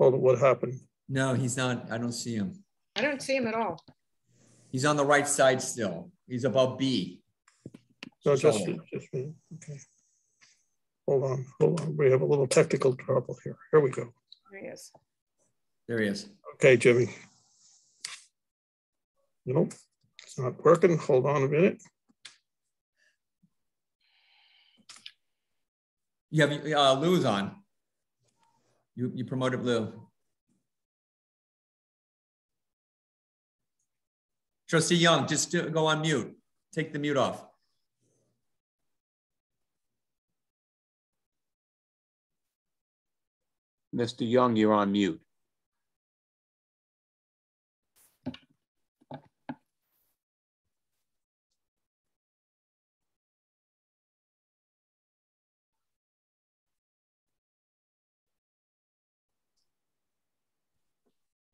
Hold on, what happened? No, he's not. I don't see him. I don't see him at all. He's on the right side still. He's above B. No, just, So- just me. Okay. Hold on, hold on. We have a little technical trouble here. Here we go. There he is. There he is. Okay, Jimmy. Nope, it's not working. Hold on a minute. You have uh, Lou's on. You, you promoted Lou. Trustee Young, just go on mute. Take the mute off. Mr. Young, you're on mute.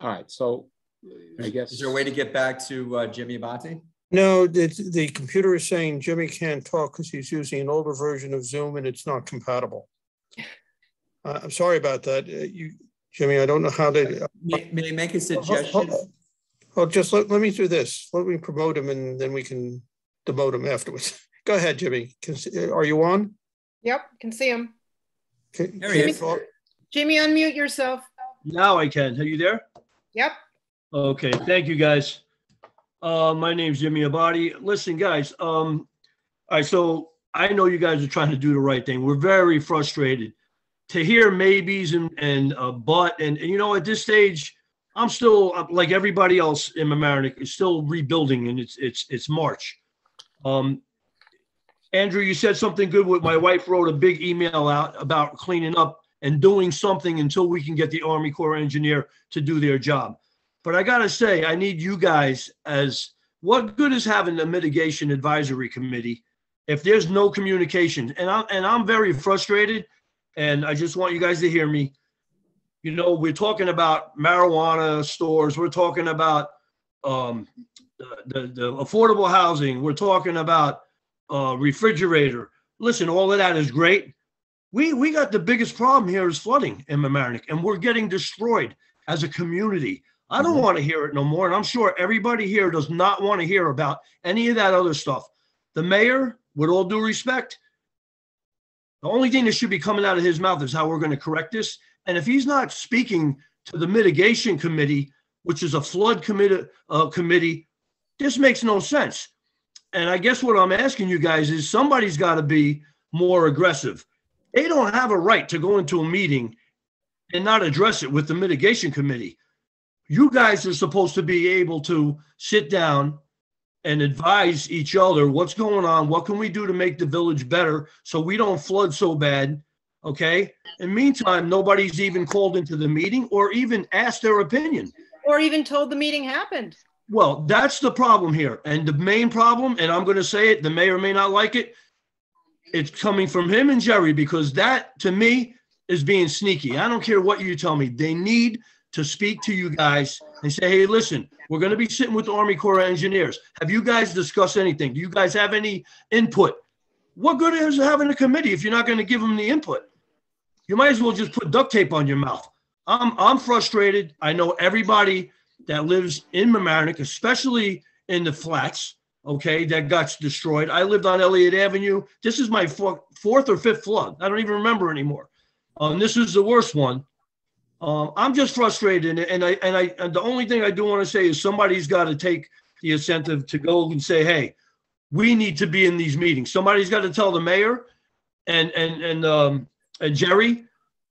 All right, so uh, I guess. Is there a way to get back to uh, Jimmy Abadi? No, the, the computer is saying Jimmy can't talk because he's using an older version of Zoom and it's not compatible. Uh, I'm sorry about that. Uh, You, Jimmy, I don't know how to. May, may I make a Oh, suggestion? oh, just let, let me do this. Let me promote him and then we can demote him afterwards. Go ahead, Jimmy. Can, are you on? Yep, can see him. Can- There he can is. Jimmy, unmute yourself. Now I can. Are you there? Yep. Okay, thank you, guys. Uh, my name's Jimmy Abadi. Listen, guys, um, all right, so I know you guys are trying to do the right thing. We're very frustrated to hear maybes and, and, uh, but, and, and you know, at this stage, I'm still, like everybody else in Mamaroneck, is still rebuilding and it's, it's, it's March. Um, Andrew, you said something good with, my wife wrote a big email out about cleaning up and doing something until we can get the Army Corps engineer to do their job. But I gotta say, I need you guys as, what good is having a mitigation advisory committee if there's no communication? And I'm, and I'm very frustrated, and I just want you guys to hear me. You know, we're talking about marijuana stores, we're talking about, um, the, the, the affordable housing, we're talking about, uh, refrigerator. Listen, all of that is great. We, we got the biggest problem here is flooding in Mamaroneck, and we're getting destroyed as a community. I don't want to hear it no more. And I'm sure everybody here does not want to hear about any of that other stuff. The mayor, with all due respect, the only thing that should be coming out of his mouth is how we're going to correct this. And if he's not speaking to the mitigation committee, which is a flood committee, uh, committee, this makes no sense. And I guess what I'm asking you guys is somebody's got to be more aggressive. They don't have a right to go into a meeting and not address it with the mitigation committee. You guys are supposed to be able to sit down and advise each other what's going on, what can we do to make the village better so we don't flood so bad, okay? In meantime, nobody's even called into the meeting or even asked their opinion. Or even told the meeting happened. Well, that's the problem here. And the main problem, and I'm going to say it, the mayor may not like it, it's coming from him and Jerry because that, to me, is being sneaky. I don't care what you tell me. They need to speak to you guys and say, hey, listen, we're going to be sitting with the Army Corps of Engineers. Have you guys discussed anything? Do you guys have any input? What good is having a committee if you're not going to give them the input? You might as well just put duct tape on your mouth. I'm, I'm frustrated. I know everybody that lives in Mamaroneck, especially in the flats, okay, that got destroyed. I lived on Elliott Avenue. This is my four, fourth or fifth flood. I don't even remember anymore. Um, this is the worst one. Um, I'm just frustrated, and, and I and I and the only thing I do want to say is somebody's got to take the incentive to go and say, hey, we need to be in these meetings. Somebody's got to tell the mayor and and and um and Jerry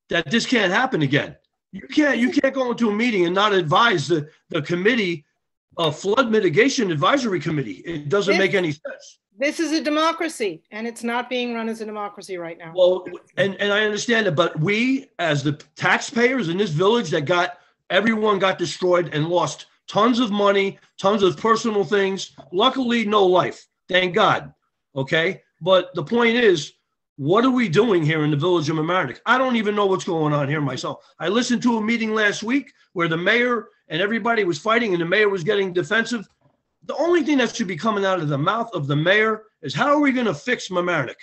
that this can't happen again. You can't you can't go into a meeting and not advise the the committee, uh, flood mitigation advisory committee. It doesn't make any sense. This is a democracy and it's not being run as a democracy right now. Well, and, and I understand it, but we, as the taxpayers in this village that got, everyone got destroyed and lost tons of money, tons of personal things. Luckily, no life, thank God. Okay. But the point is, what are we doing here in the village of Mamaroneck? I don't even know what's going on here myself. I listened to a meeting last week where the mayor and everybody was fighting and the mayor was getting defensive. The only thing that should be coming out of the mouth of the mayor is how are we going to fix Mamaroneck?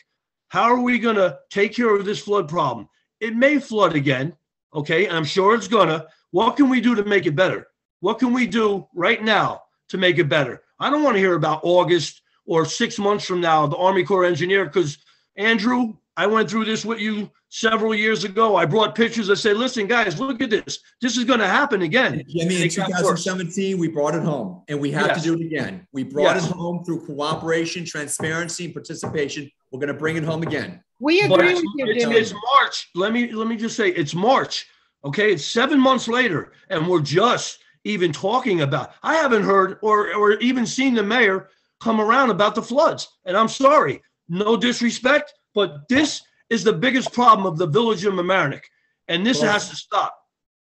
How are we going to take care of this flood problem? It may flood again, okay? I'm sure it's gonna. What can we do to make it better? What can we do right now to make it better? I don't want to hear about August or six months from now, the Army Corps engineer, because Andrew, I went through this with you several years ago. I brought pictures. I said, listen, guys, look at this. This is going to happen again. Jimmy, in It got worse. 2017, we brought it home and we have to do it again. We brought Yes. it home through cooperation, transparency, and participation. We're going to bring it home again. We agree it's, with you, it's- Jimmy. it's March. Let me let me just say it's March. Okay, it's seven months later, and we're just even talking about. I haven't heard or or even seen the mayor come around about the floods. And I'm sorry, no disrespect, but this is the biggest problem of the village of Mamaroneck, and this Well, has to stop.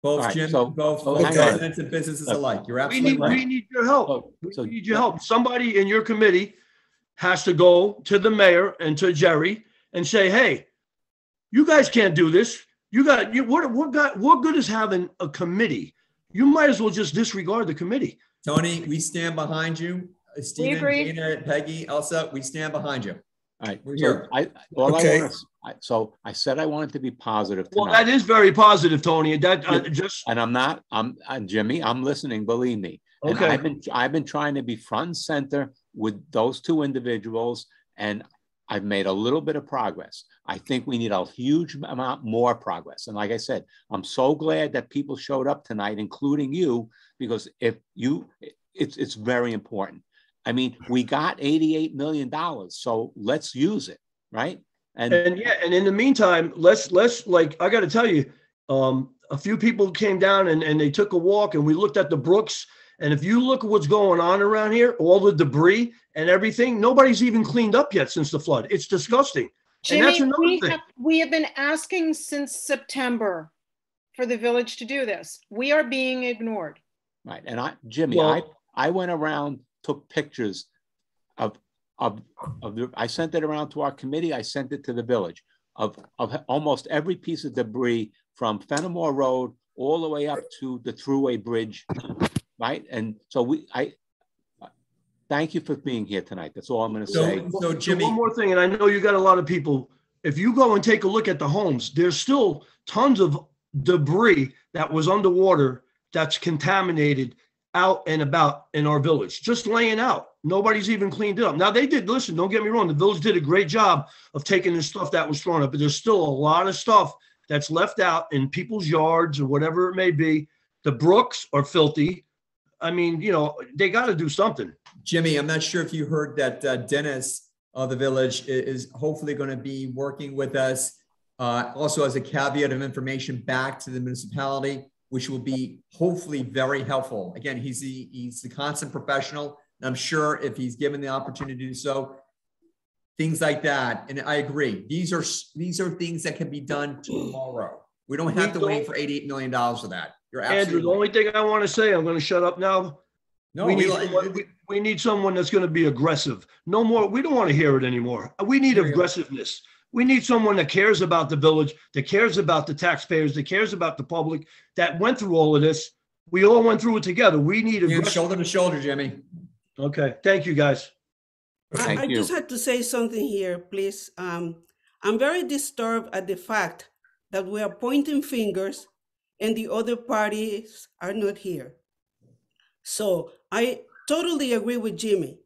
Both All right, Jim, so- both so both hang on. residents and businesses alike. You're We absolutely need right. we need your help. So- We so- need your help. Somebody in your committee has to go to the mayor and to Jerry and say, hey, you guys can't do this. You got you what what got what good is having a committee? You might as well just disregard the committee. Tony, we stand behind you. Stephen, agree. Dana, Peggy, Elsa, we stand behind you. All right, We're so here. I, all I Okay. want to, so I said I wanted to be positive Well, that is very positive, Tony. and That uh, just And I'm not, I'm, uh, Jimmy, I'm listening, believe me. And okay. I've been, I've been trying to be front and center with those two individuals and I've made a little bit of progress. I think we need a huge amount more progress. And like I said, I'm so glad that people showed up tonight, including you, because if you, it's, it's very important. I mean, we got $88 million, so let's use it, right? And And yeah, and in the meantime, let's let's like I got to tell you, um, a few people came down and, and they took a walk and we looked at the brooks. And if you look at what's going on around here, all the debris and everything, nobody's even cleaned up yet since the flood. It's disgusting. And that's Jimmy, we thing. have, we have been asking since September for the village to do this. We are being ignored. Right, and I, Jimmy, Well- I, I went around, took pictures of, of, of the, I sent it around to our committee, I sent it to the village of, of almost every piece of debris from Fenimore Road all the way up to the Thruway Bridge, right? And so we, I, thank you for being here tonight, that's all I'm gonna say. So, so Jimmy, one more thing, and I know you got a lot of people. If you go and take a look at the homes, there's still tons of debris that was underwater that's contaminated out and about in our village, just laying out. Nobody's even cleaned it up. Now they did. Listen, don't get me wrong. The village did a great job of taking the stuff that was thrown up, but there's still a lot of stuff that's left out in people's yards or whatever it may be. The brooks are filthy. I mean, you know, they got to do something. Jimmy, I'm not sure if you heard that uh, Dennis of the village is hopefully going to be working with us. Uh, also as a caveat of information back to the municipality, which will be hopefully very helpful. Again, he's the, he's the constant professional. And I'm sure if he's given the opportunity to do so, things like that. And I agree. These are, these are things that can be done tomorrow. We don't have to We wait don't- for $88 million for that. You're absolutely Andrew, the only thing I want to say, I'm going to shut up now. No, we, we need like- someone, we, we need someone that's going to be aggressive. No more. We don't want to hear it anymore. We need aggressiveness. go. Aggressiveness. We need someone that cares about the village, that cares about the taxpayers, that cares about the public, that went through all of this. We all went through it together. We need You're aggressive. shoulder to shoulder, Jimmy. Okay. Thank you, guys. I, Thank I you. just had to say something here, please. Um, I'm very disturbed at the fact that we are pointing fingers and the other parties are not here. So I totally agree with Jimmy.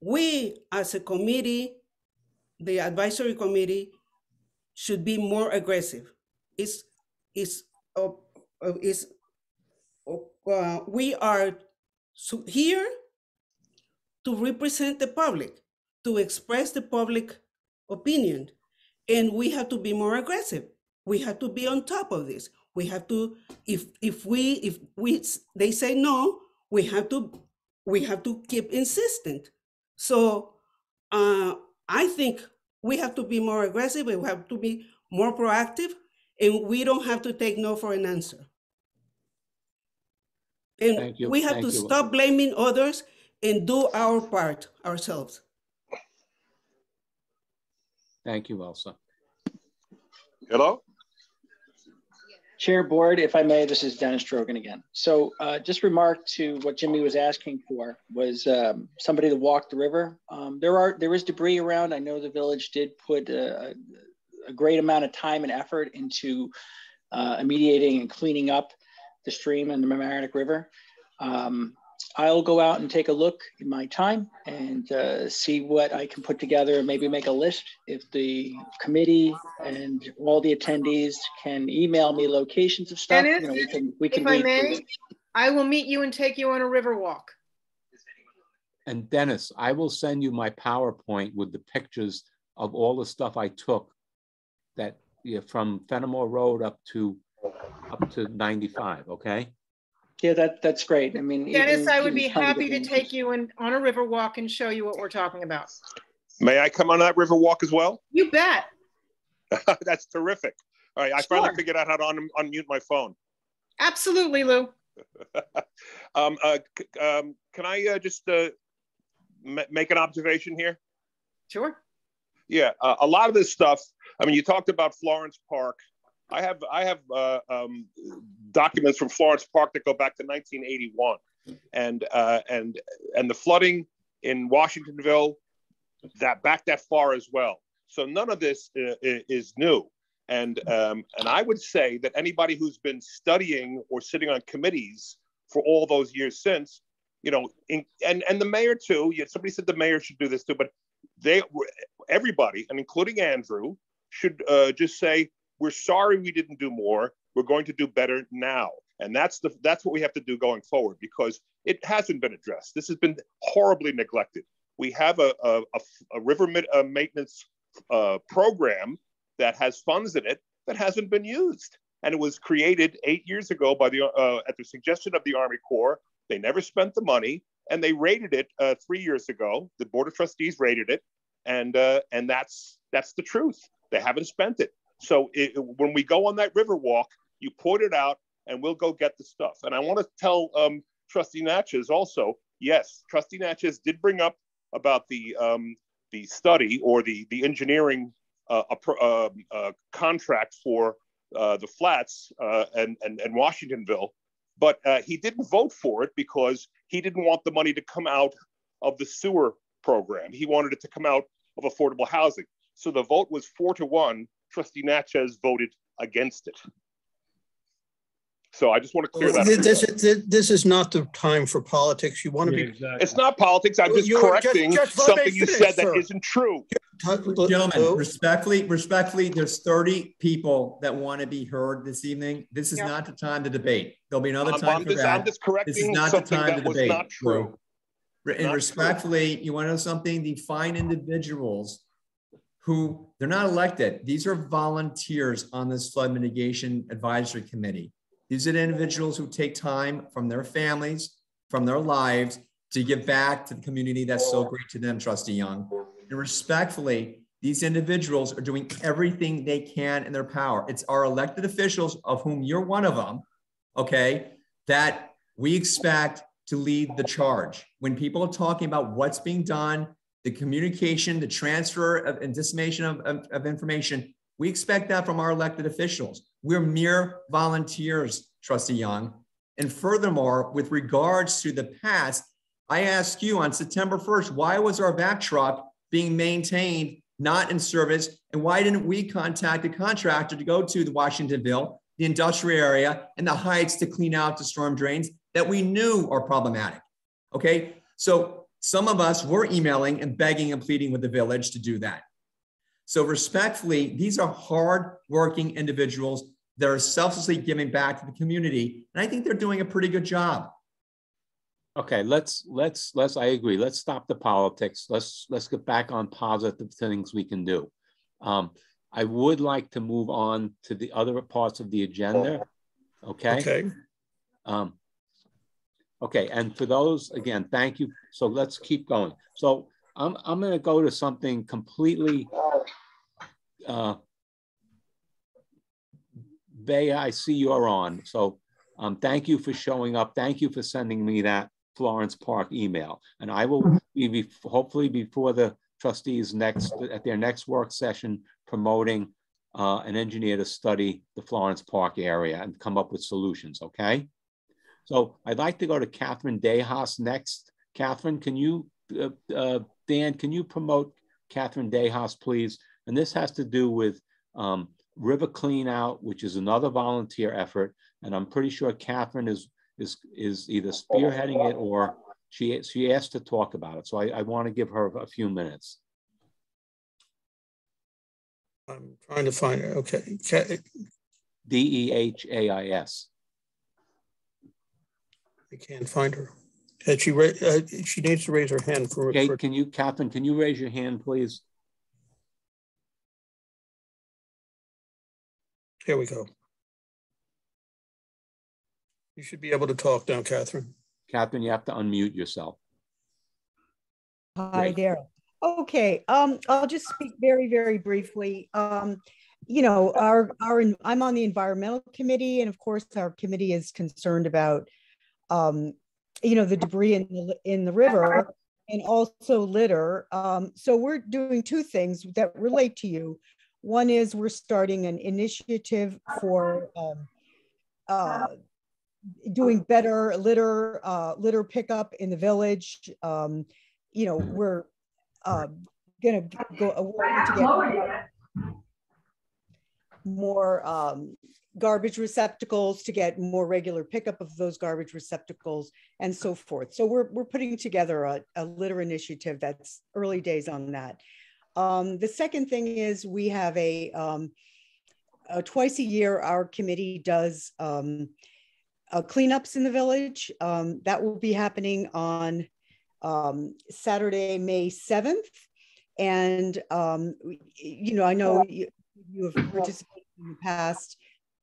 We, as a committee, the advisory committee, should be more aggressive. It's, it's, uh, uh, it's, uh, we are here to represent the public, to express the public opinion. And we have to be more aggressive. We have to be on top of this. We have to, if if we if we they say no, we have to we have to keep insistent. So uh, I think we have to be more aggressive. We have to be more proactive, and we don't have to take no for an answer. And we have Thank to you. stop blaming others and do our part ourselves. Thank you, Elsa. Hello? Chair Board, if I may, this is Dennis Drogan again. So uh, just remark to what Jimmy was asking for was um, somebody to walk the river. Um, there are there is debris around. I know the village did put a, a great amount of time and effort into uh, mediating and cleaning up the stream and the Mamaroneck River. Um, I'll go out and take a look in my time and uh, see what I can put together and maybe make a list. If the committee and all the attendees can email me locations of stuff, Dennis, you know, we can we can If I may. I will meet you and take you on a river walk. And Dennis, I will send you my PowerPoint with the pictures of all the stuff I took that, yeah, from Fenimore Road up to, up to 95, okay? Yeah, that that's great. I mean, Dennis, even- I would be happy to take you in, on a river walk and show you what we're talking about. May I come on that river walk as well? You bet. That's terrific. All right, I finally figured out how to un- unmute my phone. Absolutely, Lou. Um, uh, c- um, can I uh, just uh, ma- make an observation here? Sure. Yeah, uh, a lot of this stuff. I mean, you talked about Florence Park. I have I have uh, um, documents from Florence Park that go back to 1981, and uh, and and the flooding in Washingtonville that back that far as well. So none of this uh, is new. And um, and I would say that anybody who's been studying or sitting on committees for all those years since, you know, in, and and the mayor too. Yeah, somebody said the mayor should do this too, but they everybody, and including Andrew, should uh, just say we're sorry we didn't do more. We're going to do better now, and that's the that's what we have to do going forward because it hasn't been addressed. This has been horribly neglected. We have a a, a, a river uh, maintenance uh, program that has funds in it that hasn't been used, and it was created eight years ago by the uh, at the suggestion of the Army Corps. They never spent the money, and they rated it uh, three years ago. The Board of Trustees rated it, and uh, and that's that's the truth. They haven't spent it. So it, when we go on that river walk, you point it out, and we'll go get the stuff. And I want to tell um, Trustee Natchez also. Yes, Trustee Natchez did bring up about the um, the study or the the engineering uh, um, uh, contract for uh, the flats uh, and, and and Washingtonville, but uh, he didn't vote for it because he didn't want the money to come out of the sewer program. He wanted it to come out of affordable housing. So the vote was four to one. Trustee Natchez voted against it. So I just want to clear that. up. This, this, this is not the time for politics. You want to be. It's not politics. I'm just You- just- correcting just let me something you finish, said that sir. isn't true. Gentlemen, respectfully, respectfully, there's 30 people that want to be heard this evening. This is not the time to debate. There'll be another I'm- time I'm for just- that. I'm just correcting This is correcting not the time that to was debate. not true. Lou. And Not true. respectfully, you want to know something? The fine individuals who, they're not elected. These are volunteers on this flood mitigation advisory committee. These are the individuals who take time from their families, from their lives to give back to the community that's so great to them, Trustee Young. And respectfully, these individuals are doing everything they can in their power. It's our elected officials, of whom you're one of them, okay, that we expect to lead the charge. When people are talking about what's being done, the communication, the transfer of, and dissemination of, of, of information, we expect that from our elected officials. We're mere volunteers, Trustee Young. And furthermore, with regards to the past, I ask you on September 1st, why was our back truck being maintained, not in service? And why didn't we contact a contractor to go to the Washingtonville, the industrial area, and the heights to clean out the storm drains that we knew are problematic? Okay, so some of us were emailing and begging and pleading with the village to do that. So respectfully, these are hard-working individuals that are selflessly giving back to the community, and I think they're doing a pretty good job. Okay, let's, let's, let's, I agree. Let's stop the politics. Let's, let's get back on positive things we can do. Um, I would like to move on to the other parts of the agenda. Okay? Okay. Um, okay, and for those, again, thank you. So let's keep going. So I'm, I'm gonna go to something completely, uh, Bea, I see you're on. So um, thank you for showing up. Thank you for sending me that Florence Park email. And I will be, be- hopefully before the trustees next, at their next work session, promoting uh, an engineer to study the Florence Park area and come up with solutions, okay? So I'd like to go to Catherine Dehais next. Catherine, can you, uh, uh, Dan, can you promote Catherine Dehais, please? And this has to do with um, river clean out, which is another volunteer effort. And I'm pretty sure Catherine is, is is either spearheading it or she she asked to talk about it. So I, I want to give her a few minutes. I'm trying to find it. Okay. D E H A I S. I can't find her. Had she, uh, she needs to raise her hand for, Kate, for- can you, Catherine, can you raise your hand, please? Here we go. You should be able to talk now, Catherine. Catherine, you have to unmute yourself. Hi Great. there. Okay, um, I'll just speak very, very briefly. Um, you know, our, our, I'm on the environmental committee and of course our committee is concerned about, um, you know, the debris in the, in the river and also litter. Um, so we're doing two things that relate to you. One is we're starting an initiative for, um, uh, doing better litter, uh, litter pickup in the village. Um, you know, we're, um, gonna go, uh, to get more, um, garbage receptacles to get more regular pickup of those garbage receptacles and so forth. So we're, we're putting together a, a litter initiative that's early days on that. Um, the second thing is we have a, um, uh, twice a year, our committee does, um, uh, cleanups in the village. Um, that will be happening on um, Saturday, May 7th. And, um, you know, I know you, you have participated in the past.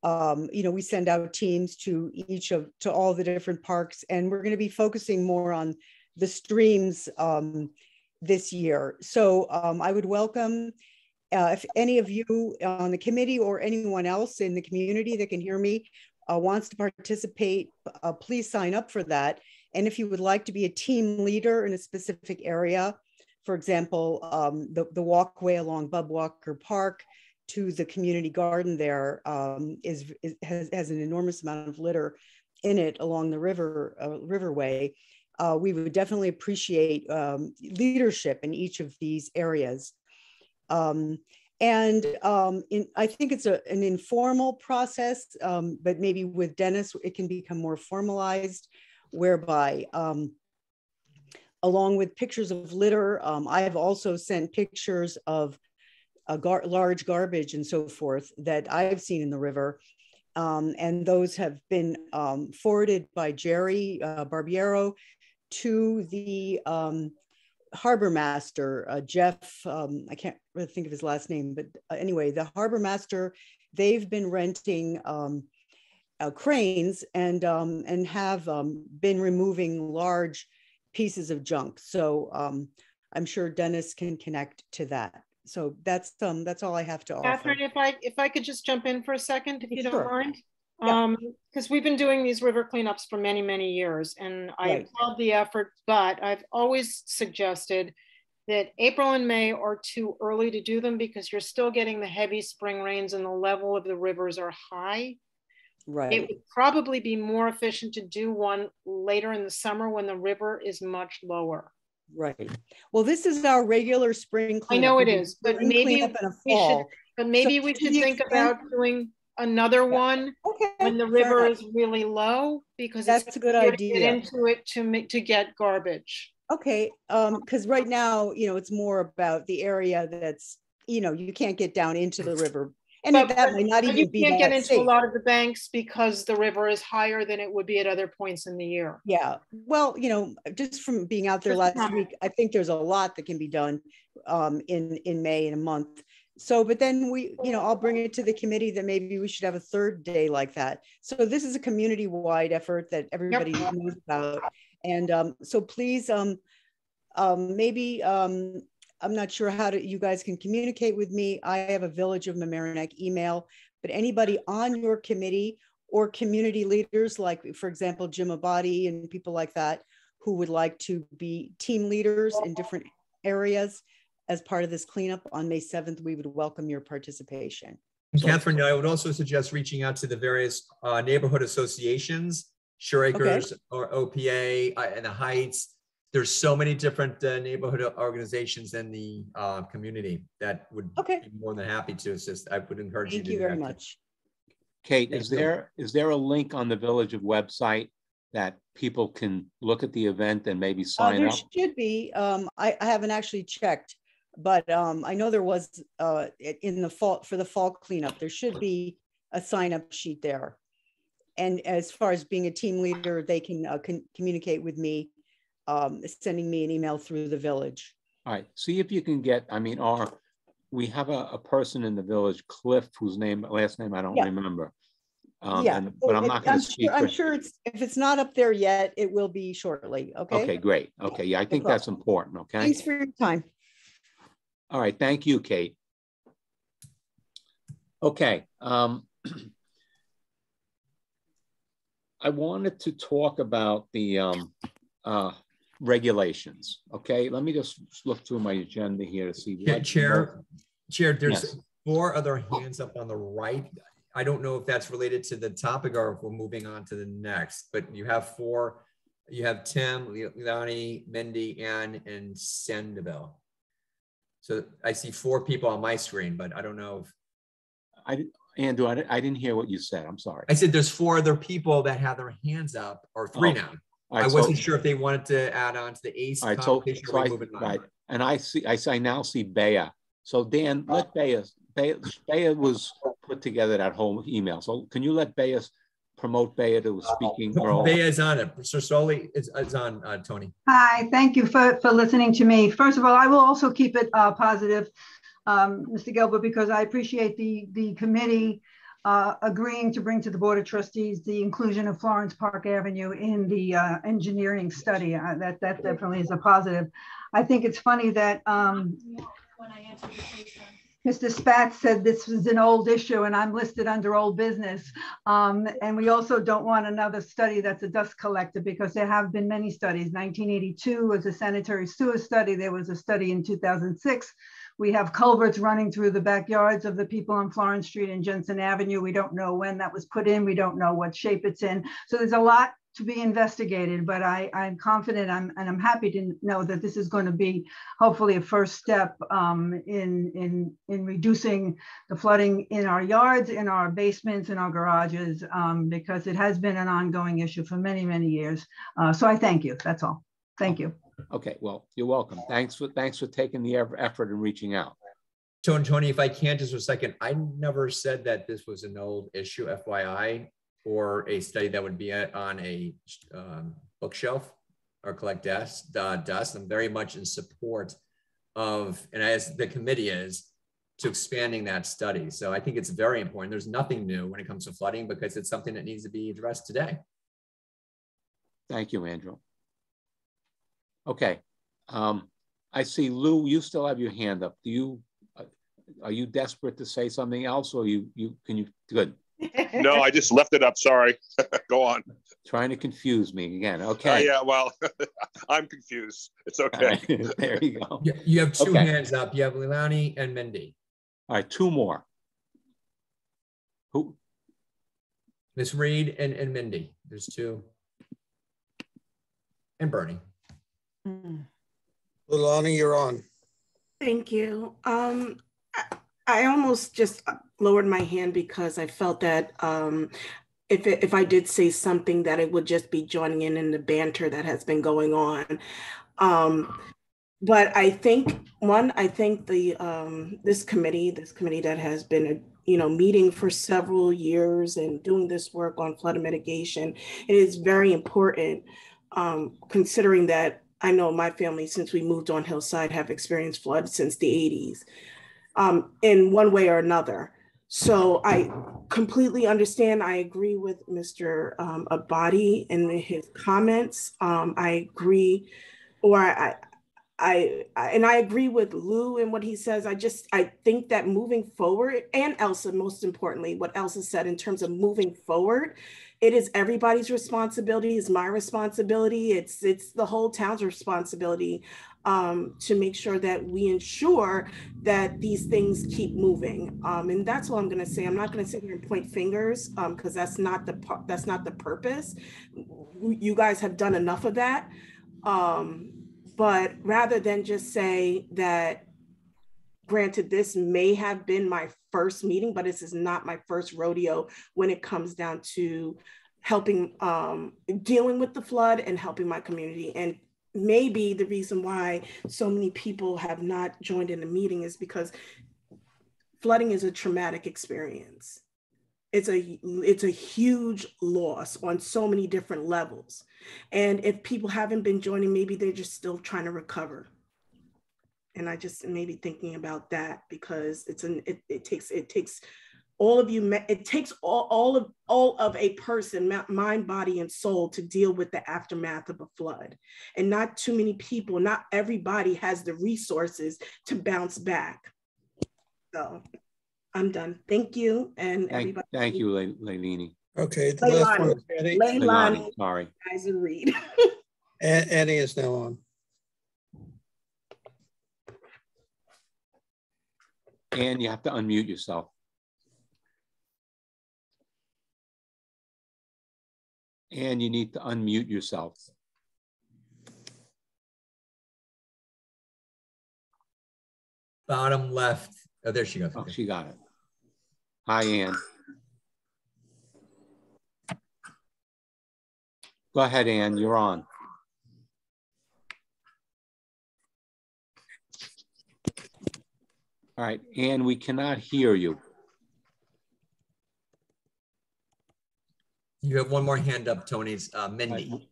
Um, you know, we send out teams to each of, to all the different parks, and we're going to be focusing more on the streams um, this year. So um, I would welcome uh, if any of you on the committee or anyone else in the community that can hear me uh, wants to participate, uh, please sign up for that. And if you would like to be a team leader in a specific area, for example, um, the, the walkway along Bub Walker Park to the community garden there um, is, is has, has an enormous amount of litter in it along the river uh, riverway. Uh, we would definitely appreciate um, leadership in each of these areas. Um, and um, in, I think it's a, an informal process, um, but maybe with Dennis, it can become more formalized, whereby um, along with pictures of litter, I have also sent pictures of gar large garbage and so forth that I've seen in the river. Um, and those have been um, forwarded by Jerry uh, Barberio to the um, harbor master, uh, Jeff, um, I can't really think of his last name, but uh, anyway, the harbor master, they've been renting um, uh, cranes and, um, and have um, been removing large pieces of junk. So um, I'm sure Dennis can connect to that. So that's, um, that's all I have to offer. Catherine, if I, if I could just jump in for a second, if you don't mind? Yeah. Um, because we've been doing these river cleanups for many, many years and I Right. applaud the effort, but I've always suggested that April and May are too early to do them because you're still getting the heavy spring rains and the level of the rivers are high. Right. It would probably be more efficient to do one later in the summer when the river is much lower. right. Well, this is our regular spring I cleanup. know it is, but maybe cleanup and a we should, but maybe we should think extent- about doing another one when the river is really low because That's it's a good idea. to get into it to make, to get garbage. Okay, um, because right now, you know, it's more about the area that's, you know, you can't get down into the river. And But- that might not even You be can't get into a lot of the banks because the river is higher than it would be at other points in the year. Yeah, well, you know, just from being out there last week, I think there's a lot that can be done um, in, in May in a month. So, but then we, you know, I'll bring it to the committee that maybe we should have a third day like that. So this is a community-wide effort that everybody knows about. And um, so please, um, um, maybe, um, I'm not sure how to, you guys can communicate with me. I have a Village of Mamaroneck email, but anybody on your committee or community leaders, like for example, Jim Abadi and people like that, who would like to be team leaders in different areas as part of this cleanup on May 7th, we would welcome your participation. And Catherine, I would also suggest reaching out to the various uh, neighborhood associations, Shore Acres or OPA uh, and the Heights. There's so many different uh, neighborhood organizations in the uh, community that would Okay. be more than happy to assist. I would encourage you Thank you very that. much. Kate, is Thank there is there a link on the Village of website that people can look at the event and maybe Uh, sign there up? There should be, um, I, I haven't actually checked, but, um, I know there was, uh, in the fall, for the fall cleanup, there should be a sign up sheet there. And as far as being a team leader, they can, uh, can communicate with me, um, sending me an email through the village. All right, see if you can get, I mean, our, we have a, a person in the village, Cliff, whose name, last name I don't Yeah. remember. Um, Yeah, and- But I'm not gonna I'm speak sure, I'm sure it's, if it's not up there yet, it will be shortly, okay? okay, great. Okay, yeah, I think that's important, okay? Thanks for your time. All right, thank you, Kate. Okay, um, I wanted to talk about the um, uh, regulations. Okay, let me just look through my agenda here to see. Yeah, Chair, Chair, there's Yes. four other hands up on the right. I don't know if that's related to the topic or if we're moving on to the next, but you have four. You have Tim, Le- Leilani, Mindy, Ann, and Sandoval. So I see four people on my screen, but I don't know if, I, Andrew, I, I didn't hear what you said. I'm sorry. I said there's four other people that have their hands up, or three Oh, now. right, I wasn't sure if they wanted to add on to the ACE right, so, competition so or I, right, and I see, I, see- I now see Bea. So Dan, let Bea, Bea, Bea was put together that whole email. So can you let Bea promote Bea to speaking role? Bea is on it. Sir Soli is, is on, uh, Tony. Hi, thank you for, for listening to me. First of all, I will also keep it uh, positive, um, Mr. Gilbert, because I appreciate the, the committee uh, agreeing to bring to the Board of Trustees the inclusion of Florence Park Avenue in the uh, engineering study. Uh, That, that definitely is a positive. I think it's funny that um, Mr. Spatz said this was an old issue and I'm listed under old business. Um, and we also don't want another study that's a dust collector because there have been many studies. 1982 was a sanitary sewer study. There was a study in 2006. We have culverts running through the backyards of the people on Florence Street and Jensen Avenue. We don't know when that was put in. We don't know what shape it's in. So there's a lot to be investigated, but I, I'm confident I'm, and I'm happy to know that this is going to be hopefully a first step um, in, in, in reducing the flooding in our yards, in our basements, in our garages, um, because it has been an ongoing issue for many, many years. Uh, so I thank you. That's all. Thank you. Okay, well, you're welcome. Thanks for, thanks for taking the effort and reaching out. Tony, Tony, if I can just for a second, I never said that this was an old issue, FYI, or a study that would be on a um, bookshelf or collect dust, uh, dust. I'm very much in support of, and as the committee is, to expanding that study. So I think it's very important. There's nothing new when it comes to flooding because it's something that needs to be addressed today. Thank you, Andrew. Okay, um, I see Lou, you still have your hand up. Do you, uh, are you desperate to say something else or you, you, can you, good. No, I just left it up. Sorry. Go on. Trying to confuse me again. Uh, Okay. yeah, well, I'm confused. It's okay. right, There you go. You- You have two Okay. hands up. You have Leilani and Mindy. All right, two more. Who, Miss Reed and, and Mindy. There's two. And Bernie. Leilani, you're on. Thank you. Um, I, almost just lowered my hand because I felt that um, if it, if I did say something, that it would just be joining in in the banter that has been going on. Um, but I think one, I think the um, this committee, this committee that has been a, you know meeting for several years and doing this work on flood mitigation, it is very important um, considering that I know my family, since we moved on Hillside, have experienced floods since the 80s um, in one way or another. So I completely understand. I agree with Mr. Um, Abadi in his comments. Um, I agree, or I, I, I, and I agree with Lou in what he says. I just, I think that moving forward, and Elsa, most importantly, what Elsa said in terms of moving forward, it is everybody's responsibility. It's my responsibility. It's it's the whole town's responsibility um, to make sure that we ensure that these things keep moving. Um, and that's what I'm going to say. I'm not going to sit here and point fingers because that's not the that's not the purpose. You guys have done enough of that. Um, but rather than just say that granted this may have been my first meeting but this is not my first rodeo when it comes down to helping um, dealing with the flood and helping my community. And maybe the reason why so many people have not joined in the meeting is because flooding is a traumatic experience. It's a it's a huge loss on so many different levels. And if people haven't been joining, maybe they're just still trying to recover. And I just maybe thinking about that because it's an it, it takes it takes all of you it takes all, all of all of a person mind body and soul to deal with the aftermath of a flood and not too many people not everybody has the resources to bounce back so i'm done thank you and Thank, everybody thank you, Le- Leilani. Okay, the last one, Leilani. Annie. Leilani. Sorry. guys and read Annie is now on. And you have to unmute yourself. And you need to unmute yourself. Bottom left. Oh, there she goes. Oh, she got it. Hi, Ann. Go ahead, Ann, you're on. All right, Ann, we cannot hear you. You have one more hand up, Tony's uh, Mindy.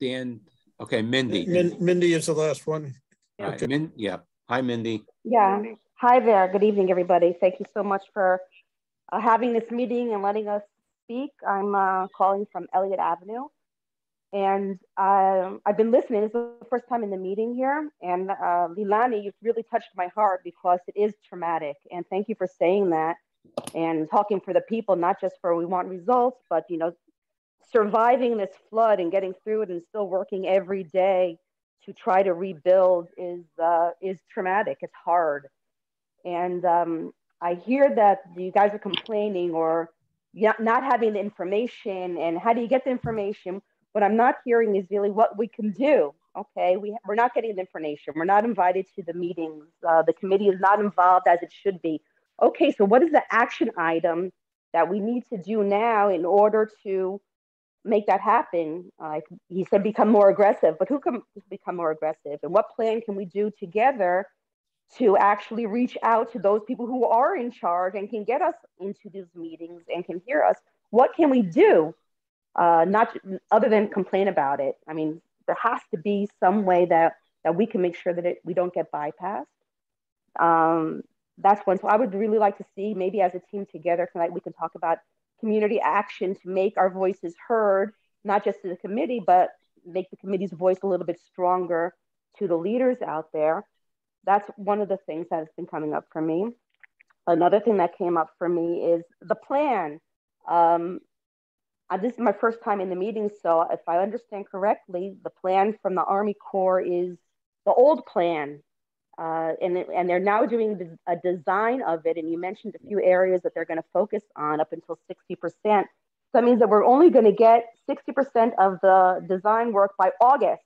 Dan, okay, Mindy. Min- Mindy is the last one. All right, Min, yeah. Hi, Mindy. Yeah. Hi there. Good evening, everybody. Thank you so much for uh, having this meeting and letting us speak. I'm uh, calling from Elliott Avenue. And um, I've been listening. This is the first time in the meeting here. And uh, Leilani, you've really touched my heart because it is traumatic. And thank you for saying that and talking for the people, not just for we want results, but you know, surviving this flood and getting through it and still working every day to try to rebuild is uh, is traumatic. It's hard, and um, I hear that you guys are complaining or not not having the information. And how do you get the information? What I'm not hearing is really what we can do. Okay, we we're not getting the information. We're not invited to the meetings. Uh, the committee is not involved as it should be. Okay, so what is the action item that we need to do now in order to make that happen. Uh, he said become more aggressive, but who can become more aggressive? And what plan can we do together to actually reach out to those people who are in charge and can get us into these meetings and can hear us? What can we do? Uh, not other than complain about it. I mean, there has to be some way that that we can make sure that it, we don't get bypassed. Um, that's one. So I would really like to see maybe as a team together tonight we can talk about community action to make our voices heard, not just to the committee, but make the committee's voice a little bit stronger to the leaders out there. That's one of the things that has been coming up for me. Another thing that came up for me is the plan. Um, uh, this is my first time in the meeting, so if I understand correctly, the plan from the Army Corps is the old plan uh, and, and they're now doing a design of it. And you mentioned a few areas that they're going to focus on up until 60%. So that means that we're only going to get 60% of the design work by August.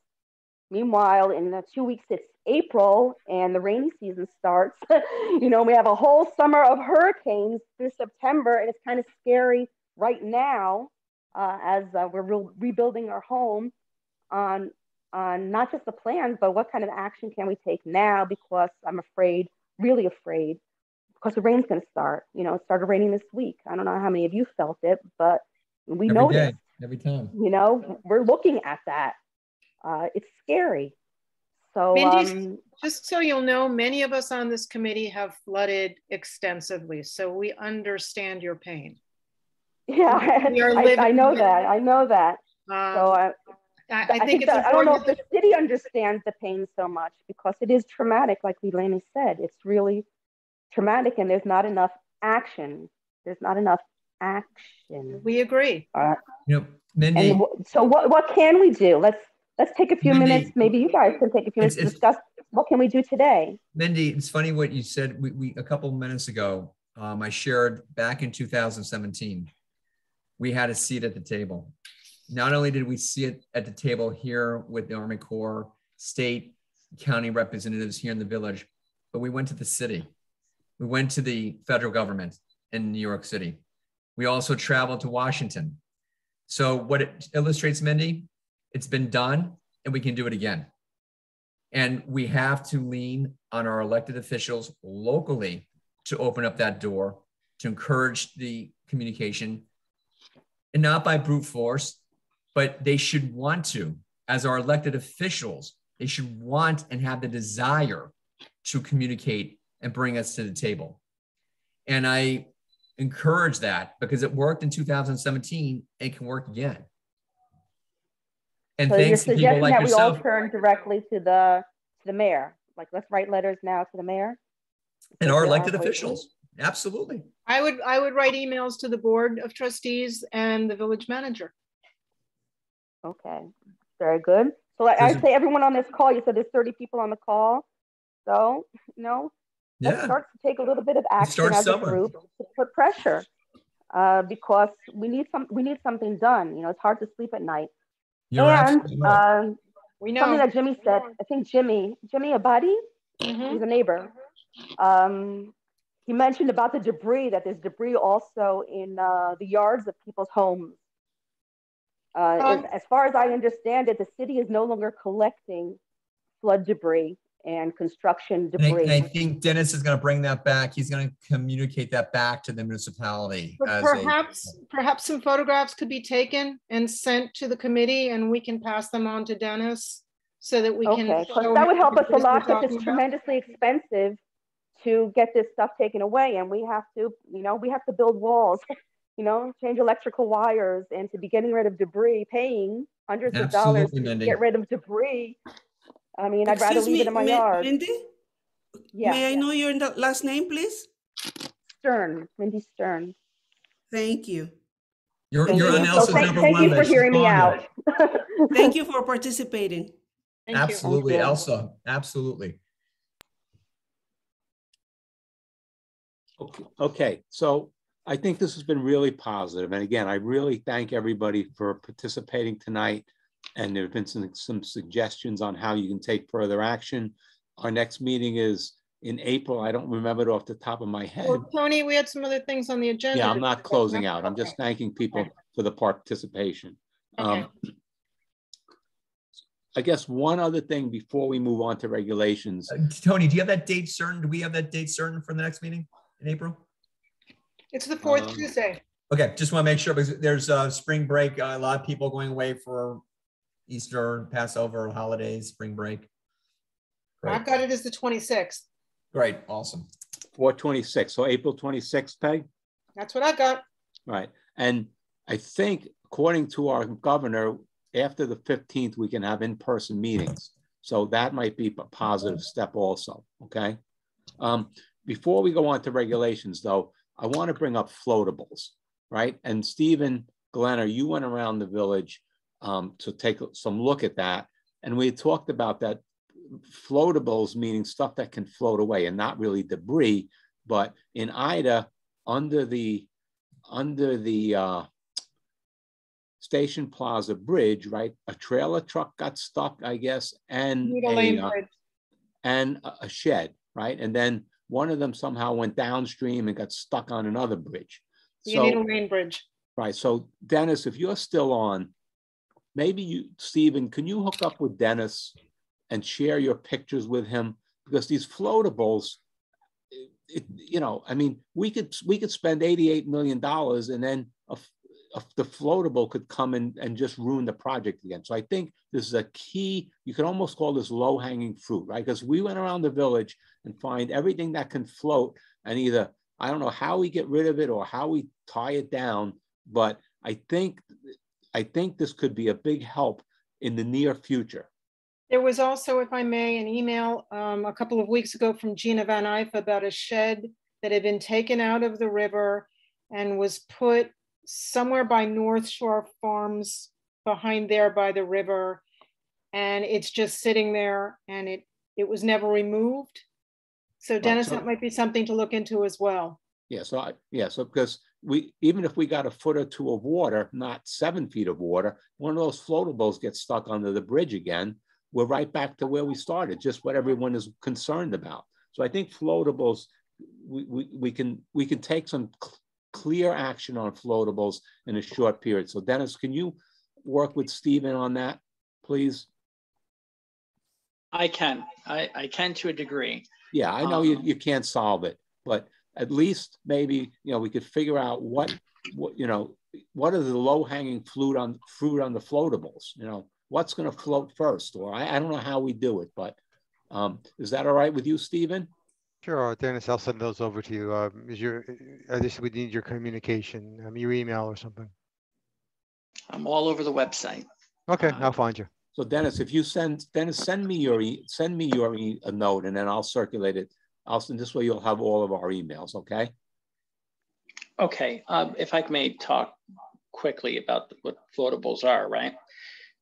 Meanwhile, in the two weeks, it's April and the rainy season starts. you know, we have a whole summer of hurricanes through September, and it's kind of scary right now uh, as uh, we're re rebuilding our home on on not just the plans, but what kind of action can we take now? Because I'm afraid, really afraid, because the rain's going to start. You know, it started raining this week. I don't know how many of you felt it, but we Every noticed. day, every time. You know, we're looking at that. Uh, it's scary. So, Mindy, um, just so you'll know, many of us on this committee have flooded extensively, so we understand your pain. Yeah, We are I, living I know with that. I know that. Um, so I, I, I, I think it's that, I don't know if the city understands the pain so much because it is traumatic, like Leilani said. It's really traumatic, and there's not enough action. There's not enough action. We agree. Uh, You know, Mindy, and so, what what can we do? Let's let's take a few Mindy, minutes. Maybe you guys can take a few minutes it's- to discuss what can we do today. Mindy, it's funny what you said. We, we a couple of minutes ago, um, I shared back in 2017, we had a seat at the table. Not only did we sit at the table here with the Army Corps, state, county representatives here in the village, but we went to the city. We went to the federal government in New York City. We also traveled to Washington. So what it illustrates, Mindy, it's been done and we can do it again. And we have to lean on our elected officials locally to open up that door, to encourage the communication, and not by brute force, but they should want to, as our elected officials, they should want and have the desire to communicate and bring us to the table. And I encourage that because it worked in 2017 and can work again. And So you're suggesting like that we all turn directly to the, to the mayor? Like, let's write letters now to the mayor? and our elected officials. Absolutely. I would, I would write emails to the board of trustees and the village manager. Okay, very good. So like I say, everyone on this call, you said there's 30 people on the call. So, you know, let's Yeah. start to take a little bit of action start as a group to put pressure. Uh, because we need some, we need something done. You know, it's hard to sleep at night. You're and absolutely right. um, We know something that Jimmy said, I think Jimmy, Jimmy Abadi, Mhm. he's a neighbor. Um, he mentioned about the debris, that there's debris also in uh, the yards of people's homes. Uh, Um, as, as far as I understand it, the city is no longer collecting flood debris and construction And I, debris. and I think Dennis is going to bring that back. He's going to communicate that back to the municipality But as a, perhaps, perhaps some photographs could be taken and sent to the committee and we can pass them on to Dennis so that we can. Okay, that would help us a lot, because it's about. tremendously expensive to get this stuff taken away, and we have to, you know, we have to build walls, you know, change electrical wires, and to be getting rid of debris, paying hundreds of dollars Absolutely, to Mindy. get rid of debris. I mean, I'd rather Excuse leave me, it in my Min- yard. Mindy, Yeah, may I know your last name, please? Stern, Mindy Stern. Thank you. you're, Thank you're you. on So Elsa's thank, number thank one you for hearing me out. Thank you for participating. Thank. Absolutely, you. Elsa. Absolutely. Okay, okay, so I think this has been really positive. And again, I really thank everybody for participating tonight. And there have been some, some suggestions on how you can take further action. Our next meeting is in April. I don't remember it off the top of my head. Well, Tony, we had some other things on the agenda. Yeah, I'm not closing out. I'm just thanking people for the participation. Um, I guess one other thing before we move on to regulations. Uh, Tony, do you have that date certain? Do we have that date certain for the next meeting in April? It's the fourth Um, Tuesday. Okay, just want to make sure because there's uh, spring break. uh, A lot of people going away for Easter, Passover, holidays, spring break. I've got it as the twenty-sixth. Great, awesome. 426, so April 26th, Peg? That's what I got. Right. And I think according to our governor, after the 15th, we can have in-person meetings. So that might be a positive step also, okay? Um, before we go on to regulations though, I want to bring up floatables, right? And Stephen Glenner, you went around the village um, to take some look at that. And we talked about that floatables, meaning stuff that can float away and not really debris, but in Ida, under the under the uh, Station Plaza Bridge, right? A trailer truck got stuck, I guess, and a, uh, and a shed, right? And then one of them somehow went downstream and got stuck on another bridge. The So, Needle Lane Bridge. right. So Dennis, if you're still on, maybe you, Stephen, can you hook up with Dennis and share your pictures with him? Because these floatables, it, you know, I mean, we could, we could spend $88 million and then a, a- the floatable could come in and just ruin the project again. So I think this is a key, you could almost call this low hanging fruit, right? Because we went around the village and find everything that can float and either, I don't know how we get rid of it or how we tie it down, but I think, I think this could be a big help in the near future. There was also, if I may, an email um, a couple of weeks ago from Gina Van Eyck about a shed that had been taken out of the river and was put somewhere by North Shore Farms behind there by the river. And it's just sitting there and it, it was never removed. So Dennis, so- that might be something to look into as well. Yeah, so I, yeah, so because we, even if we got a foot or two of water, not seven feet of water, one of those floatables gets stuck under the bridge again, we're right back to where we started, just what everyone is concerned about. So I think floatables, we, we, we can, we can take some, clear action on floatables in a short period. So Dennis, can you work with Stephen on that, please? I can. I, I can to a degree. Yeah, I know you, Um, you can't solve it, but at least maybe, you know, we could figure out what, what, you know, what are the low hanging fruit on fruit on the floatables? You know, what's going to float first? Or I, I don't know how we do it, but um, is that all right with you, Stephen? Sure, Dennis, I'll send those over to you. Um, is your, I just would need your communication, um, your email or something. I'm all over the website. Okay, I'll find you. So Dennis, if you send Dennis, send me your e- send me your e- a note, and then I'll circulate it. I'll send this way. You'll have all of our emails. Okay. Okay, um, if I may talk quickly about what floatables are, right?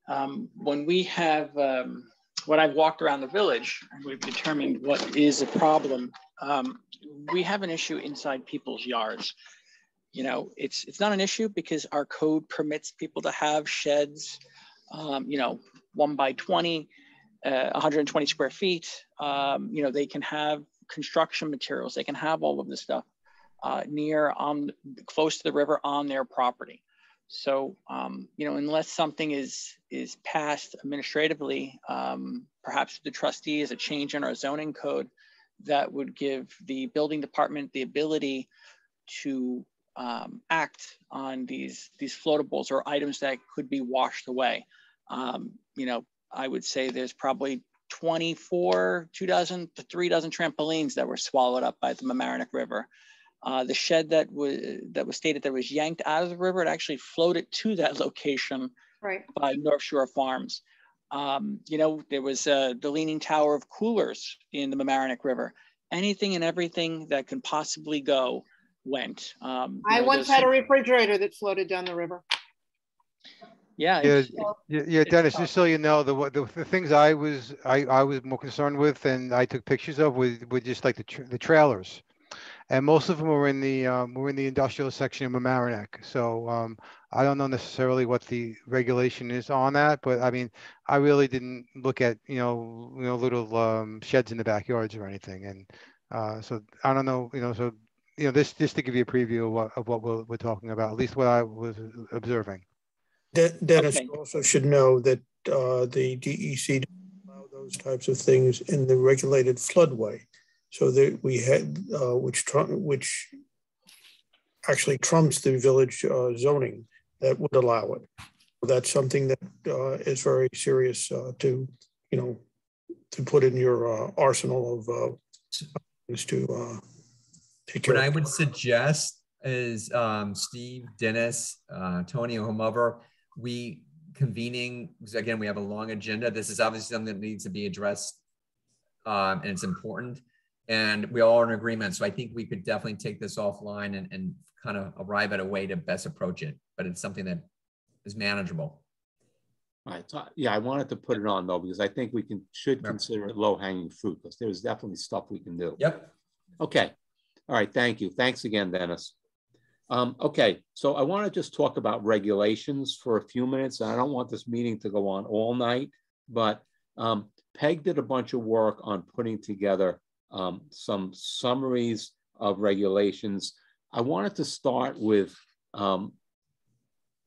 Um, when we have, um, when I've walked around the village, we've determined what is a problem. Um, we have an issue inside people's yards. You know, it's it's not an issue because our code permits people to have sheds, um, you know, one by 20, uh, 120 square feet. Um, you know, they can have construction materials, they can have all of this stuff uh, near, um, close to the river on their property. So, um, you know, unless something is is passed administratively, um, perhaps the trustees, a change in our zoning code that would give the building department the ability to um, act on these these floatables or items that could be washed away. Um, you know, I would say there's probably 24, two dozen to three dozen trampolines that were swallowed up by the Mamaroneck River. Uh, the shed that was that was stated that was yanked out of the river, it actually floated to that location Right. by North Shore Farms. Um, you know, there was uh, the Leaning Tower of Coolers in the Mamaroneck River. Anything and everything that can possibly go went. Um, you I know, once had a refrigerator that floated down the river. Yeah. Yeah, it's- yeah, yeah, Dennis, just so you know, the, the, the things I was, I, I was more concerned with and I took pictures of were, were just like the, tra- the trailers. And most of them were in the, um, were in the industrial section of Mamaroneck. So, um, I don't know necessarily what the regulation is on that, but I mean, I really didn't look at, you know, you know, little, um, sheds in the backyards or anything. And, uh, so I don't know, you know, so, you know, this, just to give you a preview of what, of what we're, we're talking about, at least what I was observing. De- Dennis you also should know that uh, the DEC doesn't allow those types of things in the regulated floodway. So that we had, uh, which which actually trumps the village uh, zoning that would allow it. That's something that uh, is very serious uh, to, you know, to put in your uh, arsenal of uh, things to uh, take care What I would suggest is um, Steve, Dennis, uh, Tony, or whomever, we convening, because again, we have a long agenda. This is obviously something that needs to be addressed um, and it's important. And we all are in agreement. So I think we could definitely take this offline and, and kind of arrive at a way to best approach it. But it's something that is manageable. All right. So, yeah, I wanted to put it on though, because I think we can, should consider it low hanging fruit because there's definitely stuff we can do. Yep. Okay. All right. Thank you. Thanks again, Dennis. Um, okay. So I want to just talk about regulations for a few minutes. and I don't want this meeting to go on all night, but um, Peg did a bunch of work on putting together um, some summaries of regulations. I wanted to start with um,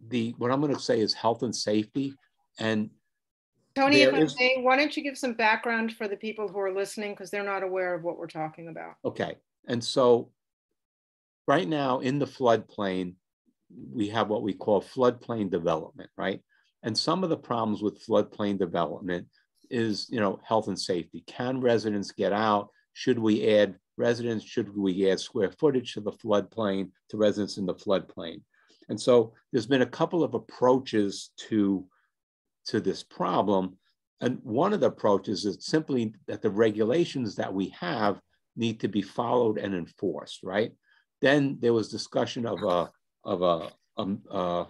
the, what I'm going to say is health and safety. And Tony, if I is- may, why don't you give some background for the people who are listening because they're not aware of what we're talking about? Okay, and so right now in the floodplain, we have what we call floodplain development, right? And some of the problems with floodplain development is, you know, health and safety. Can residents get out? Should we add residents? Should we add square footage to the floodplain to residents in the floodplain? And so there's been a couple of approaches to to this problem. And one of the approaches is simply that the regulations that we have need to be followed and enforced, right? Then there was discussion of a of a, um, uh,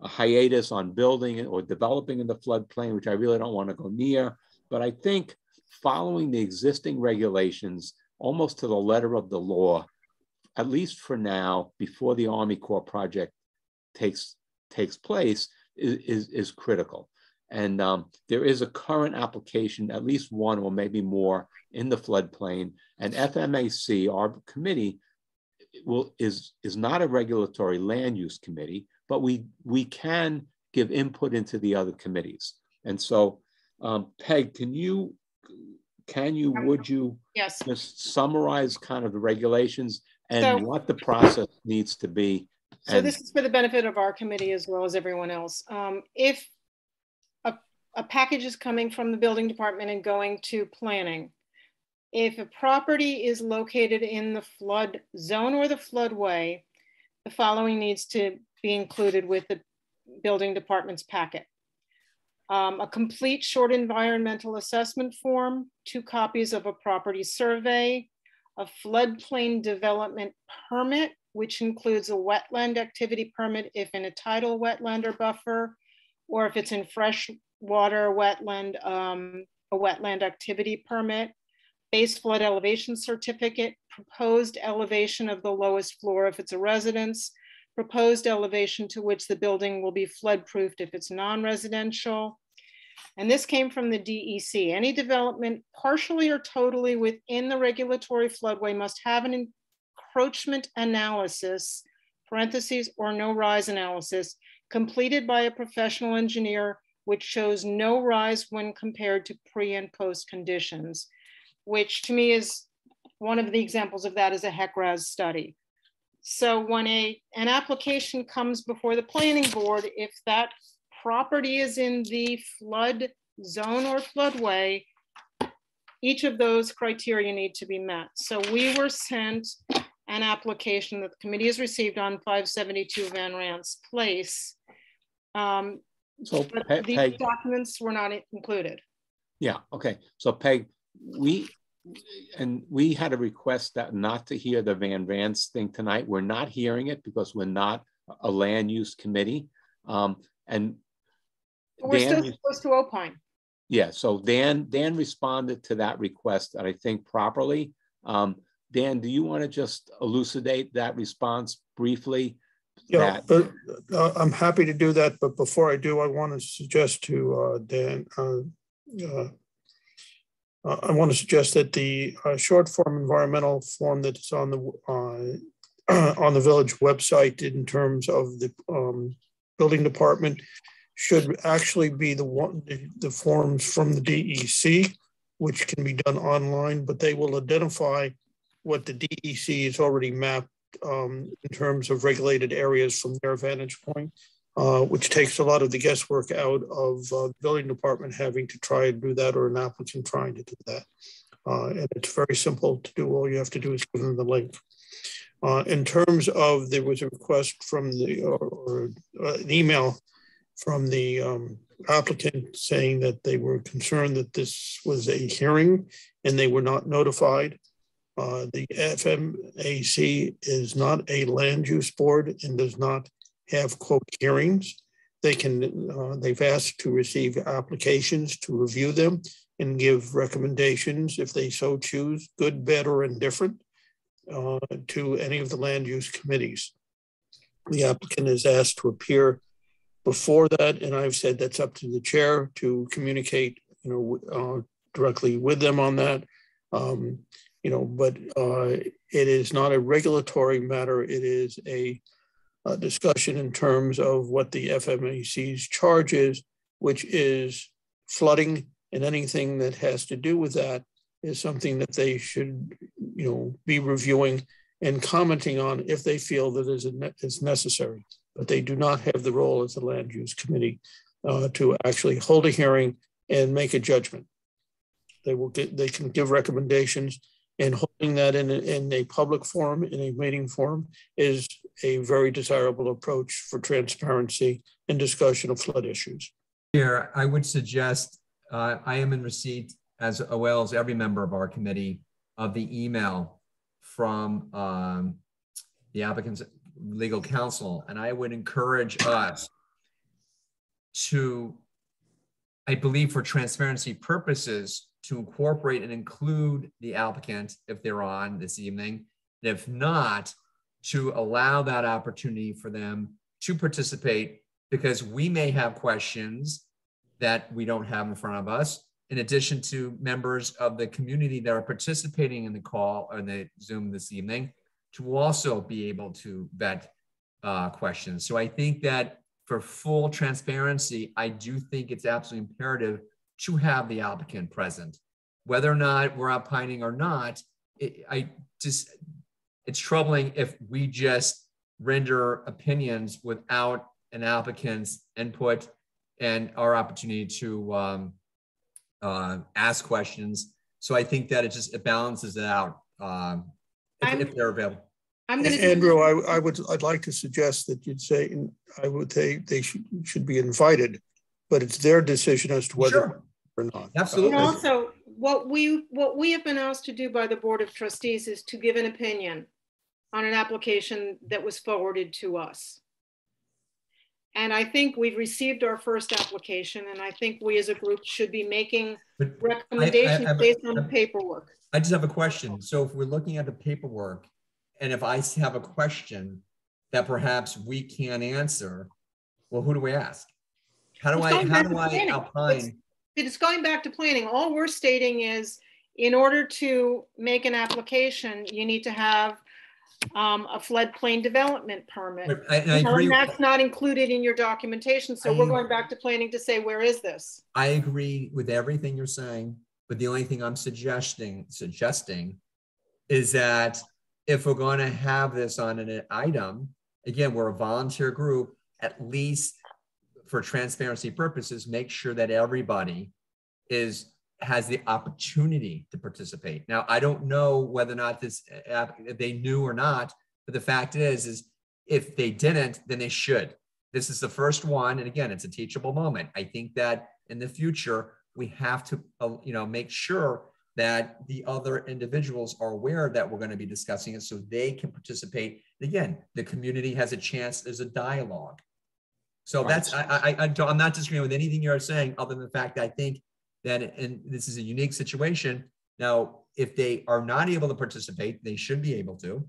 a hiatus on building or developing in the floodplain, which I really don't want to go near. But I think following the existing regulations almost to the letter of the law, at least for now, before the Army Corps project takes takes place, is, is, is critical. And um, there is a current application, at least one or maybe more, in the floodplain. And FMAC, our committee, will is is not a regulatory land use committee, but we we can give input into the other committees. And so, um, Peg, can you can you would you Yes. just summarize kind of the regulations and So- what the process needs to be? So this is for the benefit of our committee as well as everyone else. Um, if a, a package is coming from the building department and going to planning, if a property is located in the flood zone or the floodway, the following needs to be included with the building department's packet. Um, a complete short environmental assessment form, two copies of a property survey, a floodplain development permit, which includes a wetland activity permit if in a tidal wetland or buffer, or if it's in freshwater wetland, um, a wetland activity permit, base flood elevation certificate, proposed elevation of the lowest floor if it's a residence, proposed elevation to which the building will be flood proofed if it's non-residential. And this came from the DEC. Any development partially or totally within the regulatory floodway must have an encroachment analysis, parentheses, or no rise analysis, completed by a professional engineer which shows no rise when compared to pre and post conditions, which to me is one of the examples of that is a HEC-RAS study. So when a, an application comes before the planning board, if that property is in the flood zone or floodway, each of those criteria need to be met. So we were sent an application that the committee has received on 572 Van Ranst Place. Um, So, but these documents were not included. Yeah, okay. So Peg, we, and we had a request that not to hear the Van Ranst thing tonight. We're not hearing it because we're not a land use committee. Um, and But We're still Dan, supposed to opine. yeah, so Dan, Dan responded to that request, and I think properly. Um, Dan, do you want to just elucidate that response briefly? Yeah, That- but uh, I'm happy to do that, but before I do, I want to suggest to uh, Dan, uh, uh, I want to suggest that the uh, short form environmental form that's on the, uh, on the village website in terms of the um, building department should actually be the one, the- the forms from the DEC, which can be done online, but they will identify what the DEC has already mapped um, in terms of regulated areas from their vantage point, uh, which takes a lot of the guesswork out of uh, the building department having to try and do that or an applicant trying to do that. Uh, and it's very simple to do. All you have to do is give them the link. Uh, in terms of, there was a request from the, or, or uh, an email from the um, applicant saying that they were concerned that this was a hearing and they were not notified. Uh, the FMAC is not a land use board and does not have quote hearings. They can, uh, they've asked to receive applications to review them and give recommendations if they so choose, good, bad, or indifferent, uh, to any of the land use committees. The applicant is asked to appear before that, and I've said that's up to the chair to communicate, you know, uh, directly with them on that. Um, you know, but uh, it is not a regulatory matter. It is a, a discussion in terms of what the FMAC's charge is, which is flooding and anything that has to do with that is something that they should, you know, be reviewing and commenting on if they feel that is is necessary. But they do not have the role as a land use committee uh, to actually hold a hearing and make a judgment. They will get, they can give recommendations and holding that in a, in a public forum, in a meeting forum, is a very desirable approach for transparency and discussion of flood issues. Here, I would suggest, uh, I am in receipt, as well as every member of our committee, of the email from um, the applicant's legal counsel. And I would encourage us to, I believe for transparency purposes, to incorporate and include the applicant if they're on this evening. And if not, to allow that opportunity for them to participate because we may have questions that we don't have in front of us, in addition to members of the community that are participating in the call or the Zoom this evening to also be able to vet uh, questions. So I think that for full transparency, I do think it's absolutely imperative to have the applicant present. Whether or not we're opining or not, it, I just, it's troubling if we just render opinions without an applicant's input and our opportunity to um, uh, ask questions. So I think that it just it balances it out um, if, if they're available. I'm gonna. Andrew, I, I would, I'd like to suggest that you'd say, I would say they should, should be invited, but it's their decision as to whether or not. Absolutely. And also, what we, what we have been asked to do by the Board of Trustees is to give an opinion on an application that was forwarded to us. And I think we've received our first application, and I think we as a group should be making recommendations I- based on the paperwork. I just have a question. So if we're looking at the paperwork, and if I have a question that perhaps we can't answer, well, who do we ask? How do It's I, going how back do to I planning. outline? It's going back to planning. All we're stating is, in order to make an application, you need to have um, a floodplain development permit. I- and I agree- And that's not included in your documentation, so I- we're going back to planning to say, where is this? I agree with everything you're saying, but the only thing I'm suggesting, suggesting is that if we're going to have this on an item, again, we're a volunteer group, at least for transparency purposes, make sure that everybody is has the opportunity to participate. Now, I don't know whether or not this app, they knew or not, but the fact is, is if they didn't, then they should. This is the first one, and again, it's a teachable moment. I think that in the future we have to, uh, you know, make sure that the other individuals are aware that we're going to be discussing it, so they can participate. Again, the community has a chance. There's a dialogue. So Right. that's I, I, I don't, I'm not disagreeing with anything you're saying, other than the fact that I think that, and this is a unique situation. Now, if they are not able to participate, they should be able to.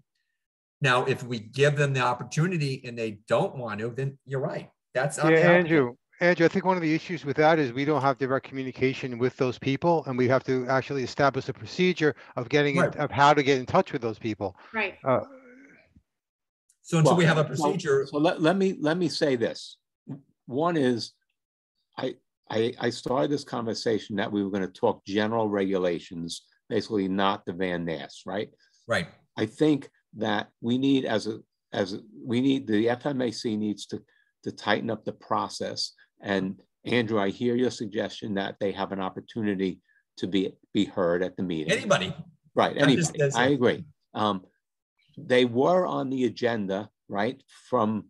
Now, if we give them the opportunity and they don't want to, then you're right. That's on Yeah, the. Andrew, Andrew, I think one of the issues with that is we don't have direct communication with those people and we have to actually establish a procedure of getting, in- of how to get in touch with those people. Right. Uh, So until Well, we have a so- procedure, So let, let me, let me say this. One is, I, I, I started this conversation that we were gonna talk general regulations, basically not the Van Ness, right? right? I think that we need as a, as, a- we need, the FMAC needs to, to tighten up the process. And Andrew, I hear your suggestion that they have an opportunity to be, be heard at the meeting. Anybody. Right, anybody, I agree. Um, they were on the agenda, right, from,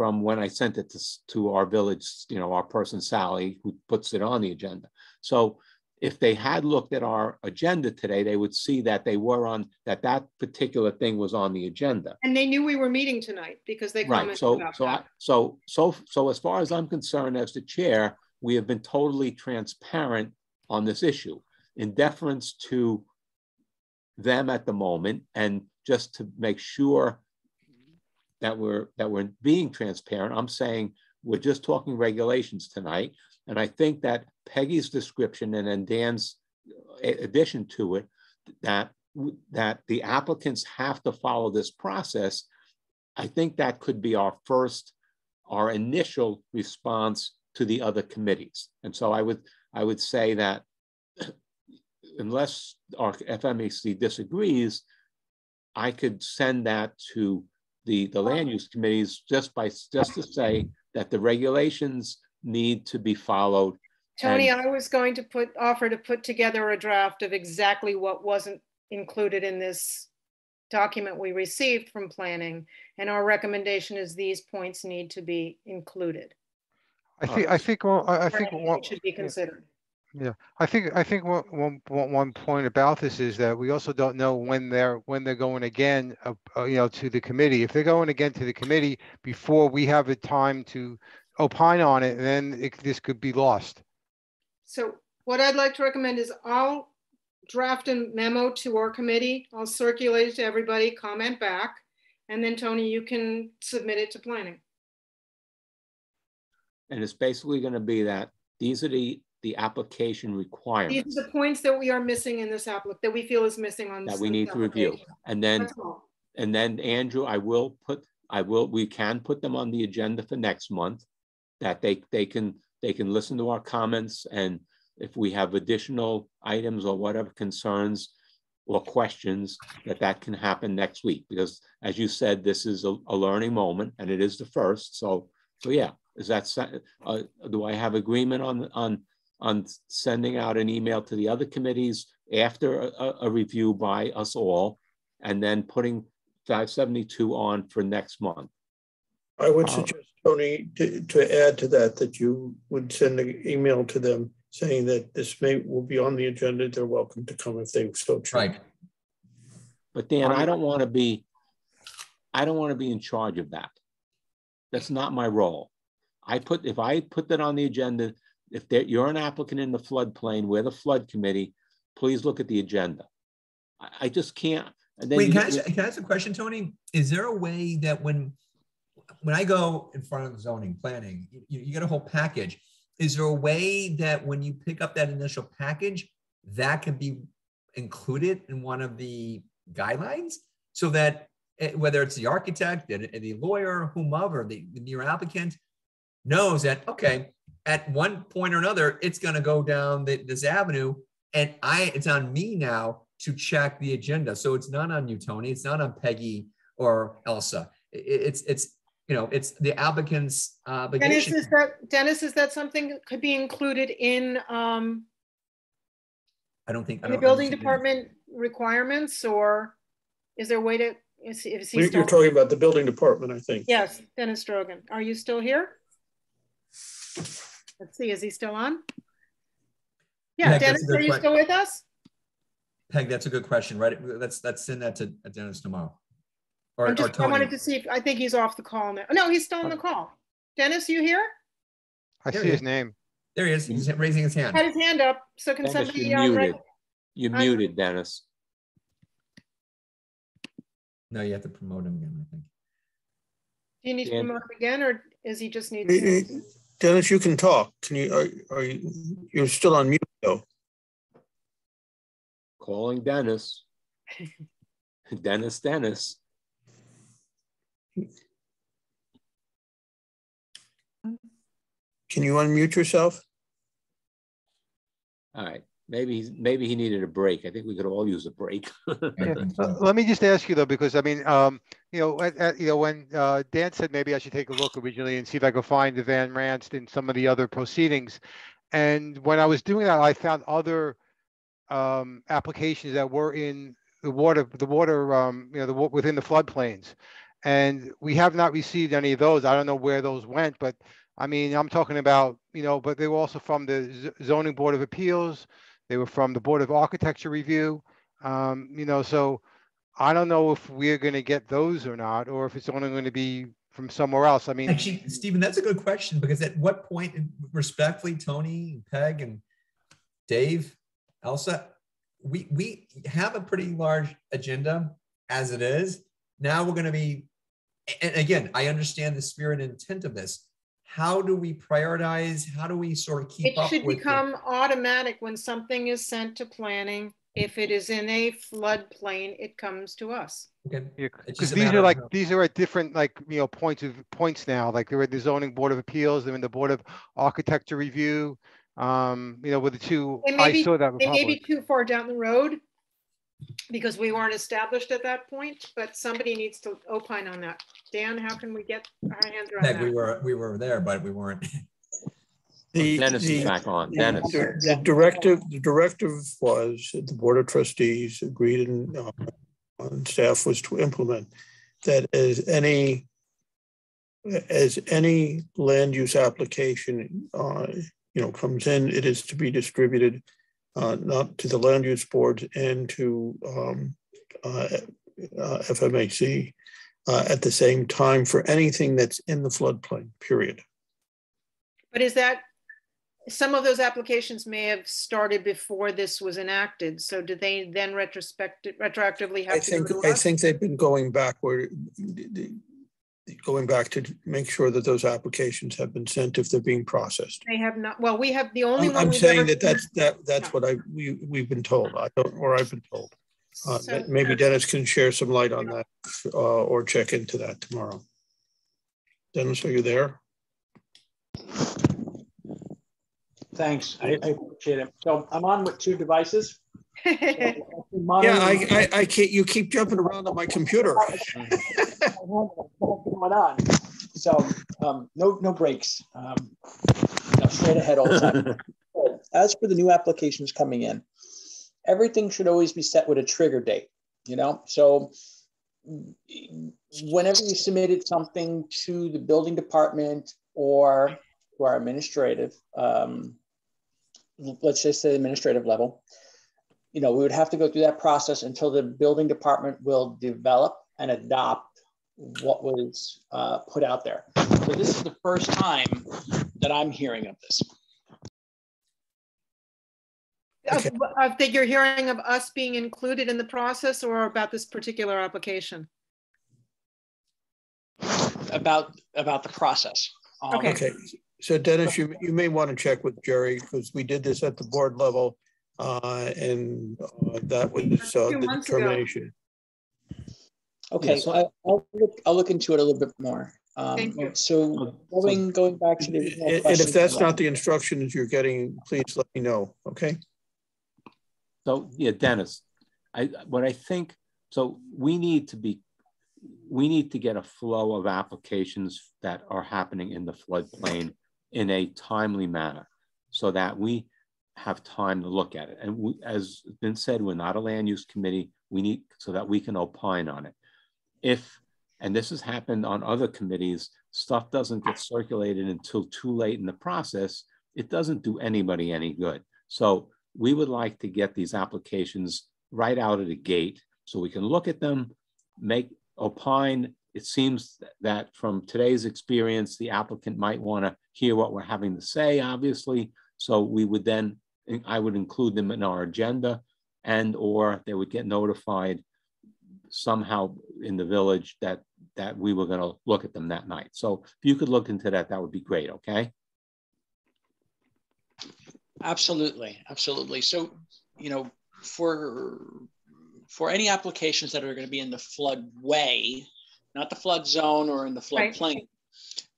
from when I sent it to, to our village, you know, our person Sally, who puts it on the agenda. So if they had looked at our agenda today, they would see that they were on, that that particular thing was on the agenda. And they knew we were meeting tonight because they Right, so, about so, I so, so, so as far as I'm concerned, as the chair, we have been totally transparent on this issue in deference to them at the moment and just to make sure that we're, that we're being transparent, I'm saying we're just talking regulations tonight. And I think that Peggy's description and then Dan's uh, addition to it, that, that the applicants have to follow this process I think that could be our first, our initial response to the other committees. And so I would, I would say that unless our FMAC disagrees, I could send that to the, the land use committees just by, just to say that the regulations need to be followed. Tony, and- I was going to put, offer to put together a draft of exactly what wasn't included in this document we received from planning. And our recommendation is these points need to be included. I think, I think, well, I I think. anything one- Should be considered. Yeah, I think, I think one, one, one one point about this is that we also don't know when they're, when they're going again, uh, uh, you know, to the committee. If they're going again to the committee before we have the time to opine on it, then it, this could be lost. So what I'd like to recommend is I'll draft a memo to our committee. I'll circulate it to everybody, comment back. And then Tony, you can submit it to planning. And it's basically gonna be that these are the, the application requirements. These are the points that we are missing in this applic, that we feel is missing on. that this we need to review. application. And then, That's all. and then Andrew, I will put, I will, we can put them on the agenda for next month. That they, they can, they can listen to our comments and if we have additional items or whatever concerns or questions, that that can happen next week. Because as you said, this is a, a learning moment and it is the first. So, so yeah, is that, uh, do I have agreement on, on, on sending out an email to the other committees after a, a- a review by us all? And then putting five seventy-two on for next month? I would Uh, suggest, Tony, to, to add to that, that you would send an email to them saying that this may, will be on the agenda. They're welcome to come if they so choose. Right. But Dan, I don't want to be, I don't want to be in charge of that. That's not my role. I put, if I put that on the agenda, if there, you're an applicant in the floodplain, we're the flood committee, please look at the agenda. I, I just can't. and then Wait, you- can I, ask, can I ask a question, Tony? Is there a way that when, when I go in front of the zoning planning, you, you get a whole package. Is there a way that when you pick up that initial package, that can be included in one of the guidelines? So that eh, whether it's the architect, and the lawyer, whomever, the, the near applicant knows that, okay, at one point or another, it's gonna go down the- this avenue. And I, it's on me now to check the agenda. So it's not on you, Tony. It's not on Peggy or Elsa. I- i- it's, it's, you know, it's the applicant's Dennis, is that, Dennis, is that something that could be included in, um, I don't think. In the don't building understand. department requirements or is there a way to, is, is he You're still? talking about the building department, I think. Yes, Dennis Strogan. Are you still here? Let's see, is he still on? Yeah, Heck, that's Dennis, are you que- still with us? Peg, that's a good question, right? Let's, let's send that to Dennis tomorrow. Or, I'm or just, I wanted to see if, I think he's off the call now. No, he's still on the call. Dennis, you here? I There see his name. There he is. He's raising his hand. Had his hand up, so can Dennis, somebody? you're uh, rec- muted. You're I- muted, Dennis. No, you have to promote him again, I think. Do you need to promote him again, or is he just need? To? Dennis, you can talk. Can you, are, are you, you're still on mute though. Calling Dennis. Dennis, Dennis. Mm. Can you unmute yourself? All right, maybe he's, maybe he needed a break. I think we could all use a break. Yeah, Let me just ask you though, because I mean, um, you know, at, at- you know, when, uh, Dan said maybe I should take a look originally and see if I could find the Van Ranst in some of the other proceedings. And when I was doing that, I found other, um, applications that were in the water, the water, um, you know, the, within the floodplains. And we have not received any of those. I don't know where those went, but I mean, I'm talking about, you know, but they were also from the zoning board of appeals. They were from the Board of Architecture Review. Um, you know, so I don't know if we're gonna get those or not, or if it's only gonna be from somewhere else. I mean, Actually, Stephen, that's a good question because at what point, respectfully, Tony, Peg, and Dave, Elsa, we we have a pretty large agenda as it is. Now we're going to be, and again, I understand the spirit and intent of this. How do we prioritize? How do we sort of keep It up should with? the- become automatic when something is sent to planning. If it is in a floodplain, it comes to us. Okay. Because just these are like, how- these are at different, like, you know, points of, points now, like they're at the zoning board of appeals, they're in the board of architecture review. Um, you know, with the two, They may I be, saw that they may be too far down the road because we weren't established at that point, but somebody needs to opine on that. Dan, how can we get our hands around Peg, we that? were we were there, but we weren't. The- Dennis is the- back on. the- Dennis. The the directive, the directive was that the Board of Trustees agreed and uh, staff was to implement that as any as any land use application, uh, you know, comes in, it is to be distributed uh, not to the land use board and to um, uh, uh, FMAC uh, at the same time for anything that's in the floodplain, period. But is that, some of those applications may have started before this was enacted, so do they then retrospect, retroactively I have to? think, I think they've been going backward, going back to make sure that those applications have been sent if they're being processed. They have not, well, we have, the only I'm one. I'm we've saying ever that that's, that, that's what I, we, we've been told, I don't, or I've been told. Uh, So- Maybe Dennis can share some light on that uh, or check into that tomorrow. Dennis, are you there? Thanks, I, I appreciate it. So I'm on with two devices. So, Yeah, I, I, I can't, you keep jumping around on my computer. Going on? So, um, no, no breaks. Um, you know, straight ahead all the time. As for the new applications coming in, everything should always be set with a trigger date, you know? So whenever you submitted something to the building department or to our administrative, um, let's just say administrative level, you know, we would have to go through that process until the building department will develop and adopt what was uh, put out there. So this is the first time that I'm hearing of this. Of, of that you're hearing of us being included in the process or about this particular application? about about the process. Um, Okay, so Dennis, you, you may want to check with Jerry because we did this at the board level. Uh, and uh, that was uh, the months ago. determination. Okay, Yeah, so- I, I'll look. I'll look into it a little bit more. Um, Thank you. So going going back to the And and if that's not the instructions you're getting, please let me know, okay? So yeah, Dennis, I what I think so we need to be we need to get a flow of applications that are happening in the floodplain in a timely manner so that we have time to look at it. And we, as has been said, we're not a land use committee. We need so that we can opine on it. If and this has happened on other committees, stuff doesn't get circulated until too late in the process, it doesn't do anybody any good. So we would like to get these applications right out of the gate so we can look at them, make opine. It seems that from today's experience, the applicant might want to hear what we're having to say, obviously. So we would then, I would include them in our agenda and or they would get notified somehow in the village that that we were going to look at them that night. So if you could look into that, that would be great. Okay. Absolutely, absolutely. So, you know, for for any applications that are going to be in the floodway, not the flood zone or in the Right. floodplain, it,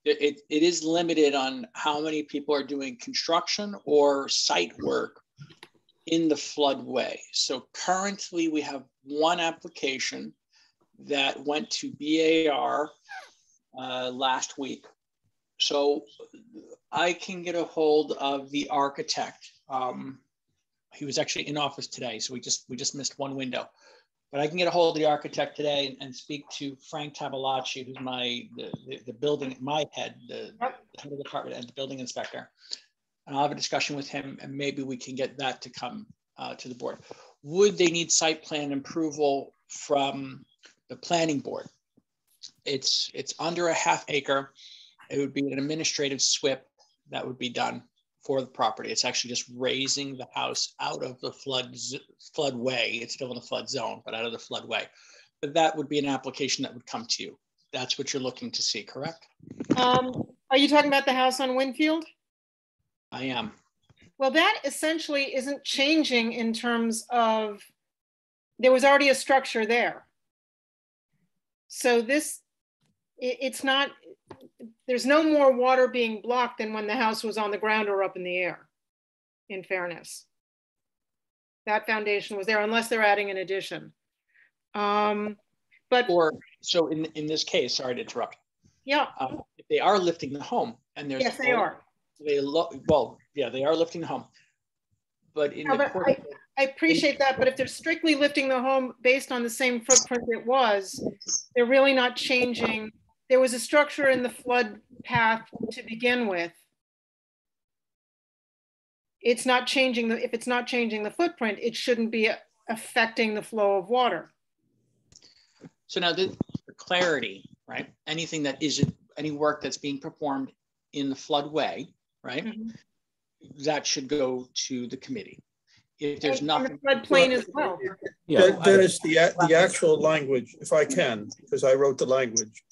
it, it is limited on how many people are doing construction or site work in the floodway. So currently we have one application that went to BAR uh, last week. So I can get a hold of the architect. Um, he was actually in office today, so we just we just missed one window. But I can get a hold of the architect today and, and speak to Frank Tabalacci, who's my the, the, the building my head, the, the head of the department and the building inspector. And I'll have a discussion with him, and maybe we can get that to come uh, to the board. Would they need site plan approval from the planning board? It's it's under a half acre. It would be an administrative SWIP that would be done for the property. It's actually just raising the house out of the flood z- floodway. It's still in the flood zone, but out of the floodway. But that would be an application that would come to you. That's what you're looking to see, correct? Um, are you talking about the house on Winfield? I am. Well, that essentially isn't changing in terms of, there was already a structure there. So this, i- it's not, there's no more water being blocked than when the house was on the ground or up in the air, in fairness. That foundation was there unless they're adding an addition. Um, but. Or, so in, in this case, sorry to interrupt. Yeah, Um, if they are lifting the home and there's. Yes, they are. They, lo- well, yeah, they are lifting the home. But in No, the but course. I, I appreciate that, but if they're strictly lifting the home based on the same footprint it was, they're really not changing. There was a structure in the flood path to begin with. It's not changing the, if it's not changing the footprint, it shouldn't be affecting the flow of water. So now the, for clarity, right? Anything that isn't, any work that's being performed in the floodway, right? Mm-hmm. That should go to the committee. If there's And- and nothing. the Floodplain as well. That, that is the, the actual language, if I can, because I wrote the language,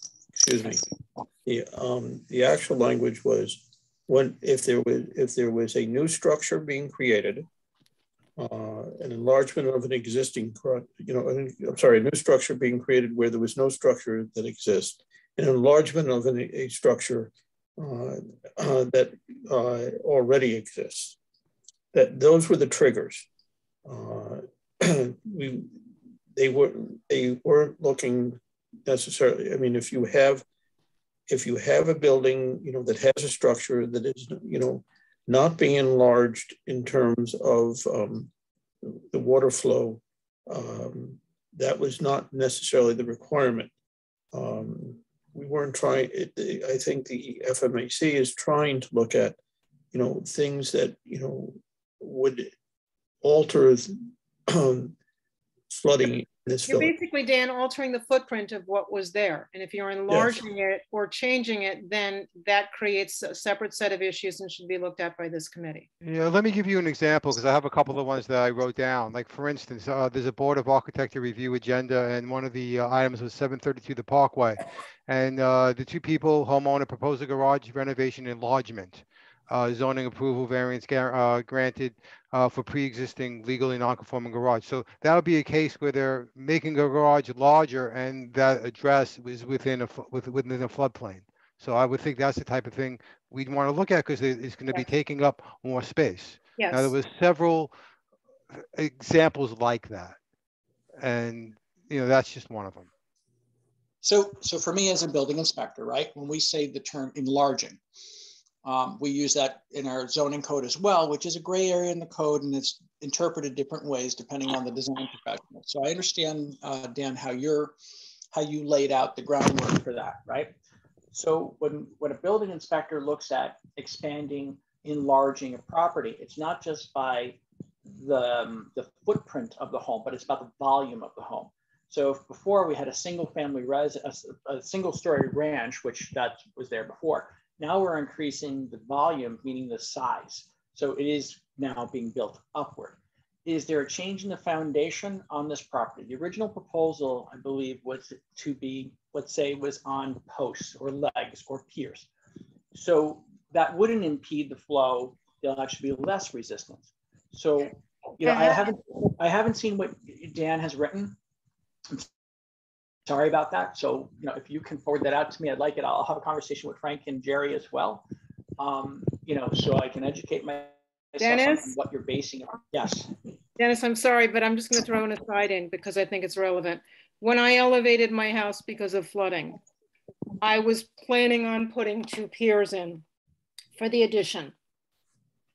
excuse me. The, um, the actual language was when, if there was, if there was a new structure being created uh, an enlargement of an existing, you know, I'm sorry, a new structure being created where there was no structure that exists, an enlargement of an, a structure uh, uh, that uh, already exists. That those were the triggers. Uh, we, they were they weren't looking necessarily. I mean, if you have if you have a building, you know, that has a structure that is, you know, not being enlarged in terms of um, the water flow, um, that was not necessarily the requirement. Um, we weren't trying, it, I think the FMAC is trying to look at, you know, things that, you know, would alter um, flooding in this You're village. basically, Dan, altering the footprint of what was there. And if you're enlarging it or changing it, then that creates a separate set of issues and should be looked at by this committee. Yeah, let me give you an example because I have a couple of ones that I wrote down. Like for instance, uh, there's a Board of Architecture review agenda and one of the uh, items was 732 the Parkway. And uh, the two people, homeowner proposed a garage renovation enlargement. Uh, zoning approval variance gar- uh, granted uh, for pre-existing legally non-conforming garage. So that would be a case where they're making a garage larger and that address is within a, flo- with- within a floodplain. So I would think that's the type of thing we'd want to look at because it's going to be taking up more space. Yes. Now, there Yes. was several examples like that. And, you know, that's just one of them. So, so for me as a building inspector, right, when we say the term enlarging, um, we use that in our zoning code as well, which is a gray area in the code and it's interpreted different ways depending on the design professional. So I understand, uh, Dan, how you're, how you laid out the groundwork for that, right? So when, when a building inspector looks at expanding, enlarging a property, it's not just by the, um, the footprint of the home, but it's about the volume of the home. So before we had a single family res, a single story ranch, which that was there before. Now we're increasing the volume, meaning the size. So it is now being built upward. Is there a change in the foundation on this property? The original proposal, I believe, was to be, let's say, was on posts or legs or piers. So that wouldn't impede the flow. There'll actually be less resistance. So, you know, I haven't, I haven't seen what Dan has written. I'm sorry about that. So, you know, if you can forward that out to me, I'd like it. I'll have a conversation with Frank and Jerry as well. Um, you know, so I can educate my- myself on Dennis? what you're basing it on. Yes. Dennis, I'm sorry, but I'm just going to throw an aside in because I think it's relevant. When I elevated my house because of flooding, I was planning on putting two piers in for the addition.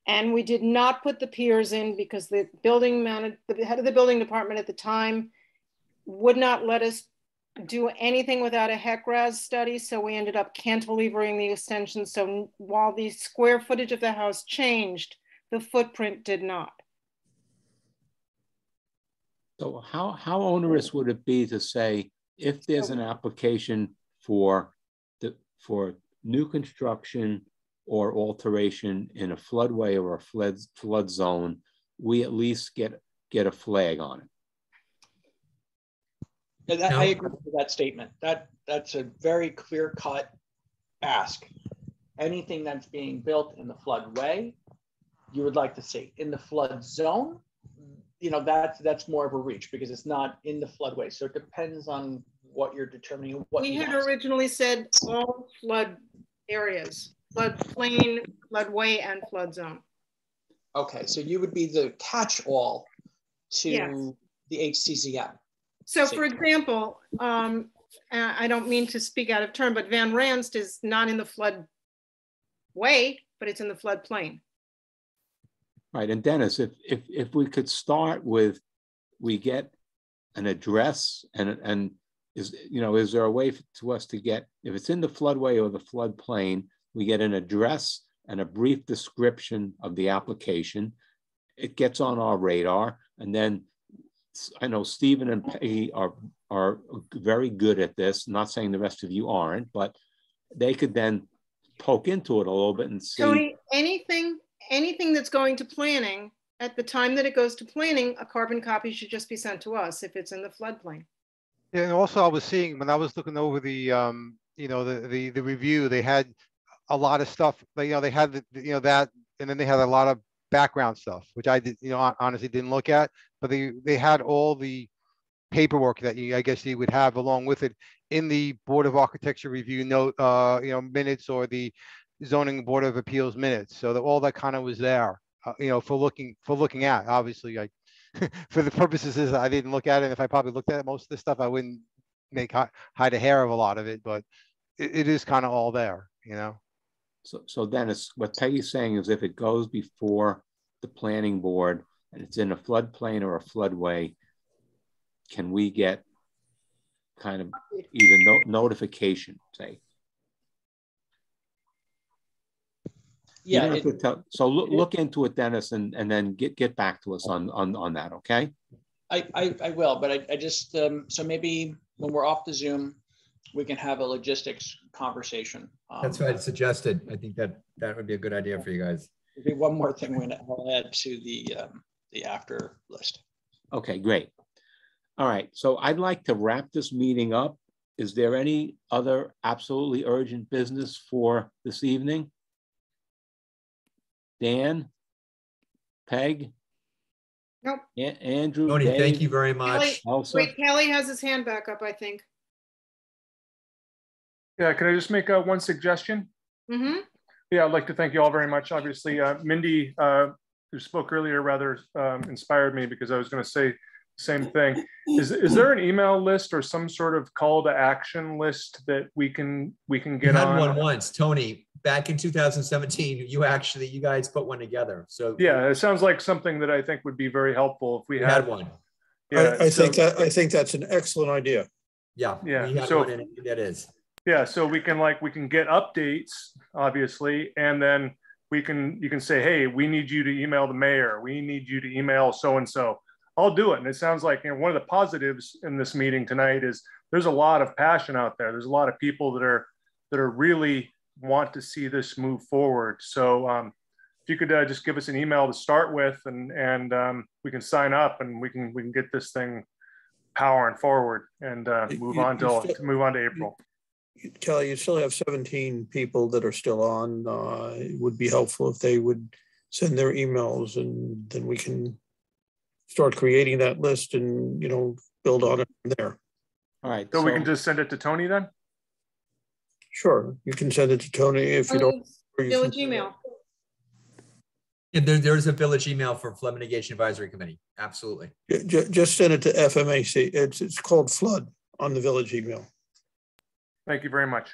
And we did not put the piers in because the building manager, the head of the building department at the time would not let us do anything without a HEC-RAS study. So we ended up cantilevering the extension. So while the square footage of the house changed, the footprint did not. So how, how onerous would it be to say, if there's an application for the, for new construction or alteration in a floodway or a flood, flood zone, we at least get, get a flag on it? And that, I agree with that statement. That, that's a very clear cut ask. Anything that's being built in the floodway, you would like to see. In the flood zone, you know, that's, that's more of a reach because it's not in the floodway. So it depends on what you're determining, what We had want. originally said all flood areas, flood plain, floodway and flood zone. Okay, so you would be the catch-all Yes. to the HCZM. So for example, um, I don't mean to speak out of turn, but Van Ranst is not in the flood way, but it's in the floodplain. Right, and Dennis, if, if, if we could start with, we get an address and, and is, you know, is there a way to us to get, if it's in the floodway or the floodplain, we get an address and a brief description of the application. It gets on our radar, and then s- I know Stephen and Peggy are, are very good at this, not saying the rest of you aren't, but they could then poke into it a little bit and see. Tony, anything, anything that's going to planning, at the time that it goes to planning, a carbon copy should just be sent to us if it's in the floodplain. Yeah, and also I was seeing when I was looking over the, um, you know, the, the, the review, they had a lot of stuff, like, you know, they had, the you know, that, and then they had a lot of background stuff, which I did, you know, honestly didn't look at, but they, they had all the paperwork that you, I guess you would have along with it in the Board of Architecture review note, uh, you know, minutes or the zoning Board of Appeals minutes. So that all that kind of was there, uh, you know, for looking, for looking at, obviously, I, for the purposes is I didn't look at it. If I probably looked at most of this stuff, I wouldn't make hi- hide a hair of a lot of it, but it, it is kind of all there, you know? So, so Dennis, what Peggy's saying is if it goes before the planning board and it's in a floodplain or a floodway, can we get kind of either no, notification, say? Yeah, it- tell- So look, look into it, Dennis, and, and then get, get back to us on, on, on that, okay? I, I, I will, but I, I just, um, so maybe when we're off the Zoom, we can have a logistics conversation. Um, That's what I suggested. I think that that would be a good idea for you guys. Maybe one more thing we're gonna I'll add to the, um, the after list. Okay, great. All right, so I'd like to wrap this meeting up. Is there any other absolutely urgent business for this evening? Dan? Peg? Nope. A- Andrew? Tony, thank you very much. Elsa? wait, Kelly has his hand back up, I think. Yeah, can I just make uh, one suggestion? Mm-hmm. Yeah, I'd like to thank you all very much. Obviously, uh, Mindy, uh, who spoke earlier, rather um, inspired me because I was going to say the same thing. Is, is there an email list or some sort of call to action list that we can we can You get had on? one once, Tony, back in 2017, you actually, you guys put one together. So Yeah, it sounds like something that I think would be very helpful if we we had. had one. Yeah, I, I think that, I think that's an excellent idea. Yeah. Yeah, We had so- one and that is. Yeah, so we can like, we can get updates, obviously, and then we can, you can say, hey, we need you to email the mayor, we need you to email so-and-so. I'll do it. And it sounds like, you know, one of the positives in this meeting tonight is there's a lot of passion out there. There's a lot of people that are, that are really want to see this move forward. So um, if you could uh, just give us an email to start with and, and um, we can sign up and we can, we can get this thing powering forward and uh, move you- on you to, move on to April. Kelly, you still have 17 people that are still on. Uh, It would be helpful if they would send their emails and then we can start creating that list and, you know, build on it from there. All right. So we can just send it to Tony then? Sure, you can send it to Tony if you don't. or you can- Village email. Yeah, there, there's a village email for Flood Mitigation Advisory Committee. Absolutely. Ju- ju- Just send it to FMAC. It's, it's called flood on the village email. Thank you very much.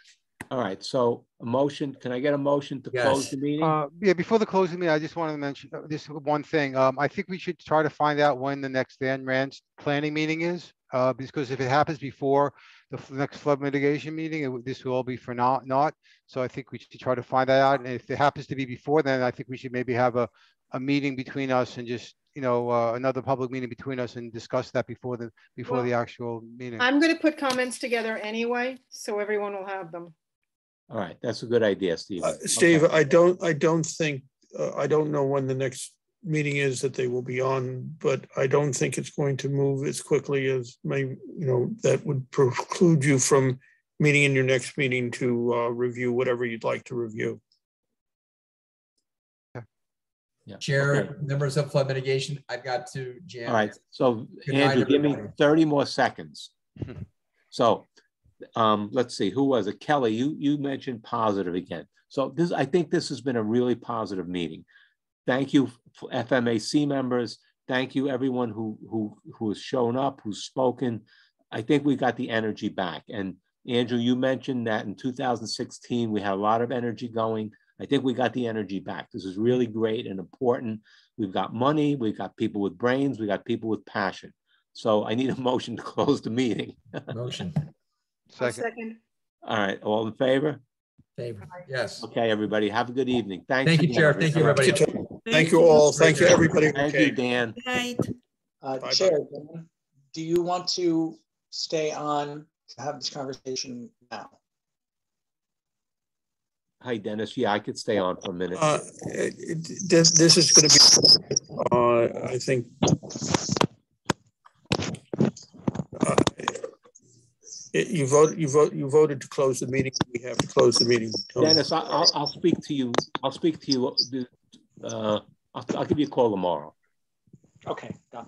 All right, so a motion, can I get a motion to close the meeting? Uh, yeah, before the closing meeting, I just wanted to mention uh, this one thing. Um, I think we should try to find out when the next Van Ranst planning meeting is. Uh, because if it happens before the f- next flood mitigation meeting, it would- this will all be for not, not. So I think we should try to find that out. And if it happens to be before then, I think we should maybe have a, a meeting between us and just, you know, uh, another public meeting between us and discuss that before the, before Well, the actual meeting. I'm gonna put comments together anyway, so everyone will have them. All right, that's a good idea, Steve. Uh, Steve, I don't, I don't think, uh, I don't know when the next meeting is that they will be on, but I don't think it's going to move as quickly as may, you know, that would preclude you from meeting in your next meeting to uh, review whatever you'd like to review. Yeah, Chair, okay. members of Flood Mitigation, I've got to jam. All right, so Good night, Andrew, give me thirty more seconds. So, um, let's see, who was it? Kelly, you, you mentioned positive again. So this, I think this has been a really positive meeting. Thank you, f- FMAC members. Thank you, everyone who, who, who has shown up, who's spoken. I think we got the energy back. And Andrew, you mentioned that in two thousand sixteen, we had a lot of energy going. I think we got the energy back. This is really great and important. We've got money, we've got people with brains, we got people with passion. So I need a motion to close the meeting. Motion. Second. Second. All right, all in favor? Favor. Yes. Okay, everybody, have a good evening. Thanks. Thank you, again, Chair. Thank you, everybody. everybody. Thank you, Thank you all. Thank you, everybody. Thank you, Dan. Night. Uh, Bye-bye. Chair, do you want to stay on to have this conversation now? Hi, Dennis. Yeah, I could stay on for a minute. Uh, it- it- This, this is going to be, uh, I think. uh, it- You vote, you vote, you voted to close the meeting. We have to close the meeting. Tony. Dennis, I- I'll, I'll speak to you, I'll speak to you uh, I'll, I'll give you a call tomorrow. Okay, done.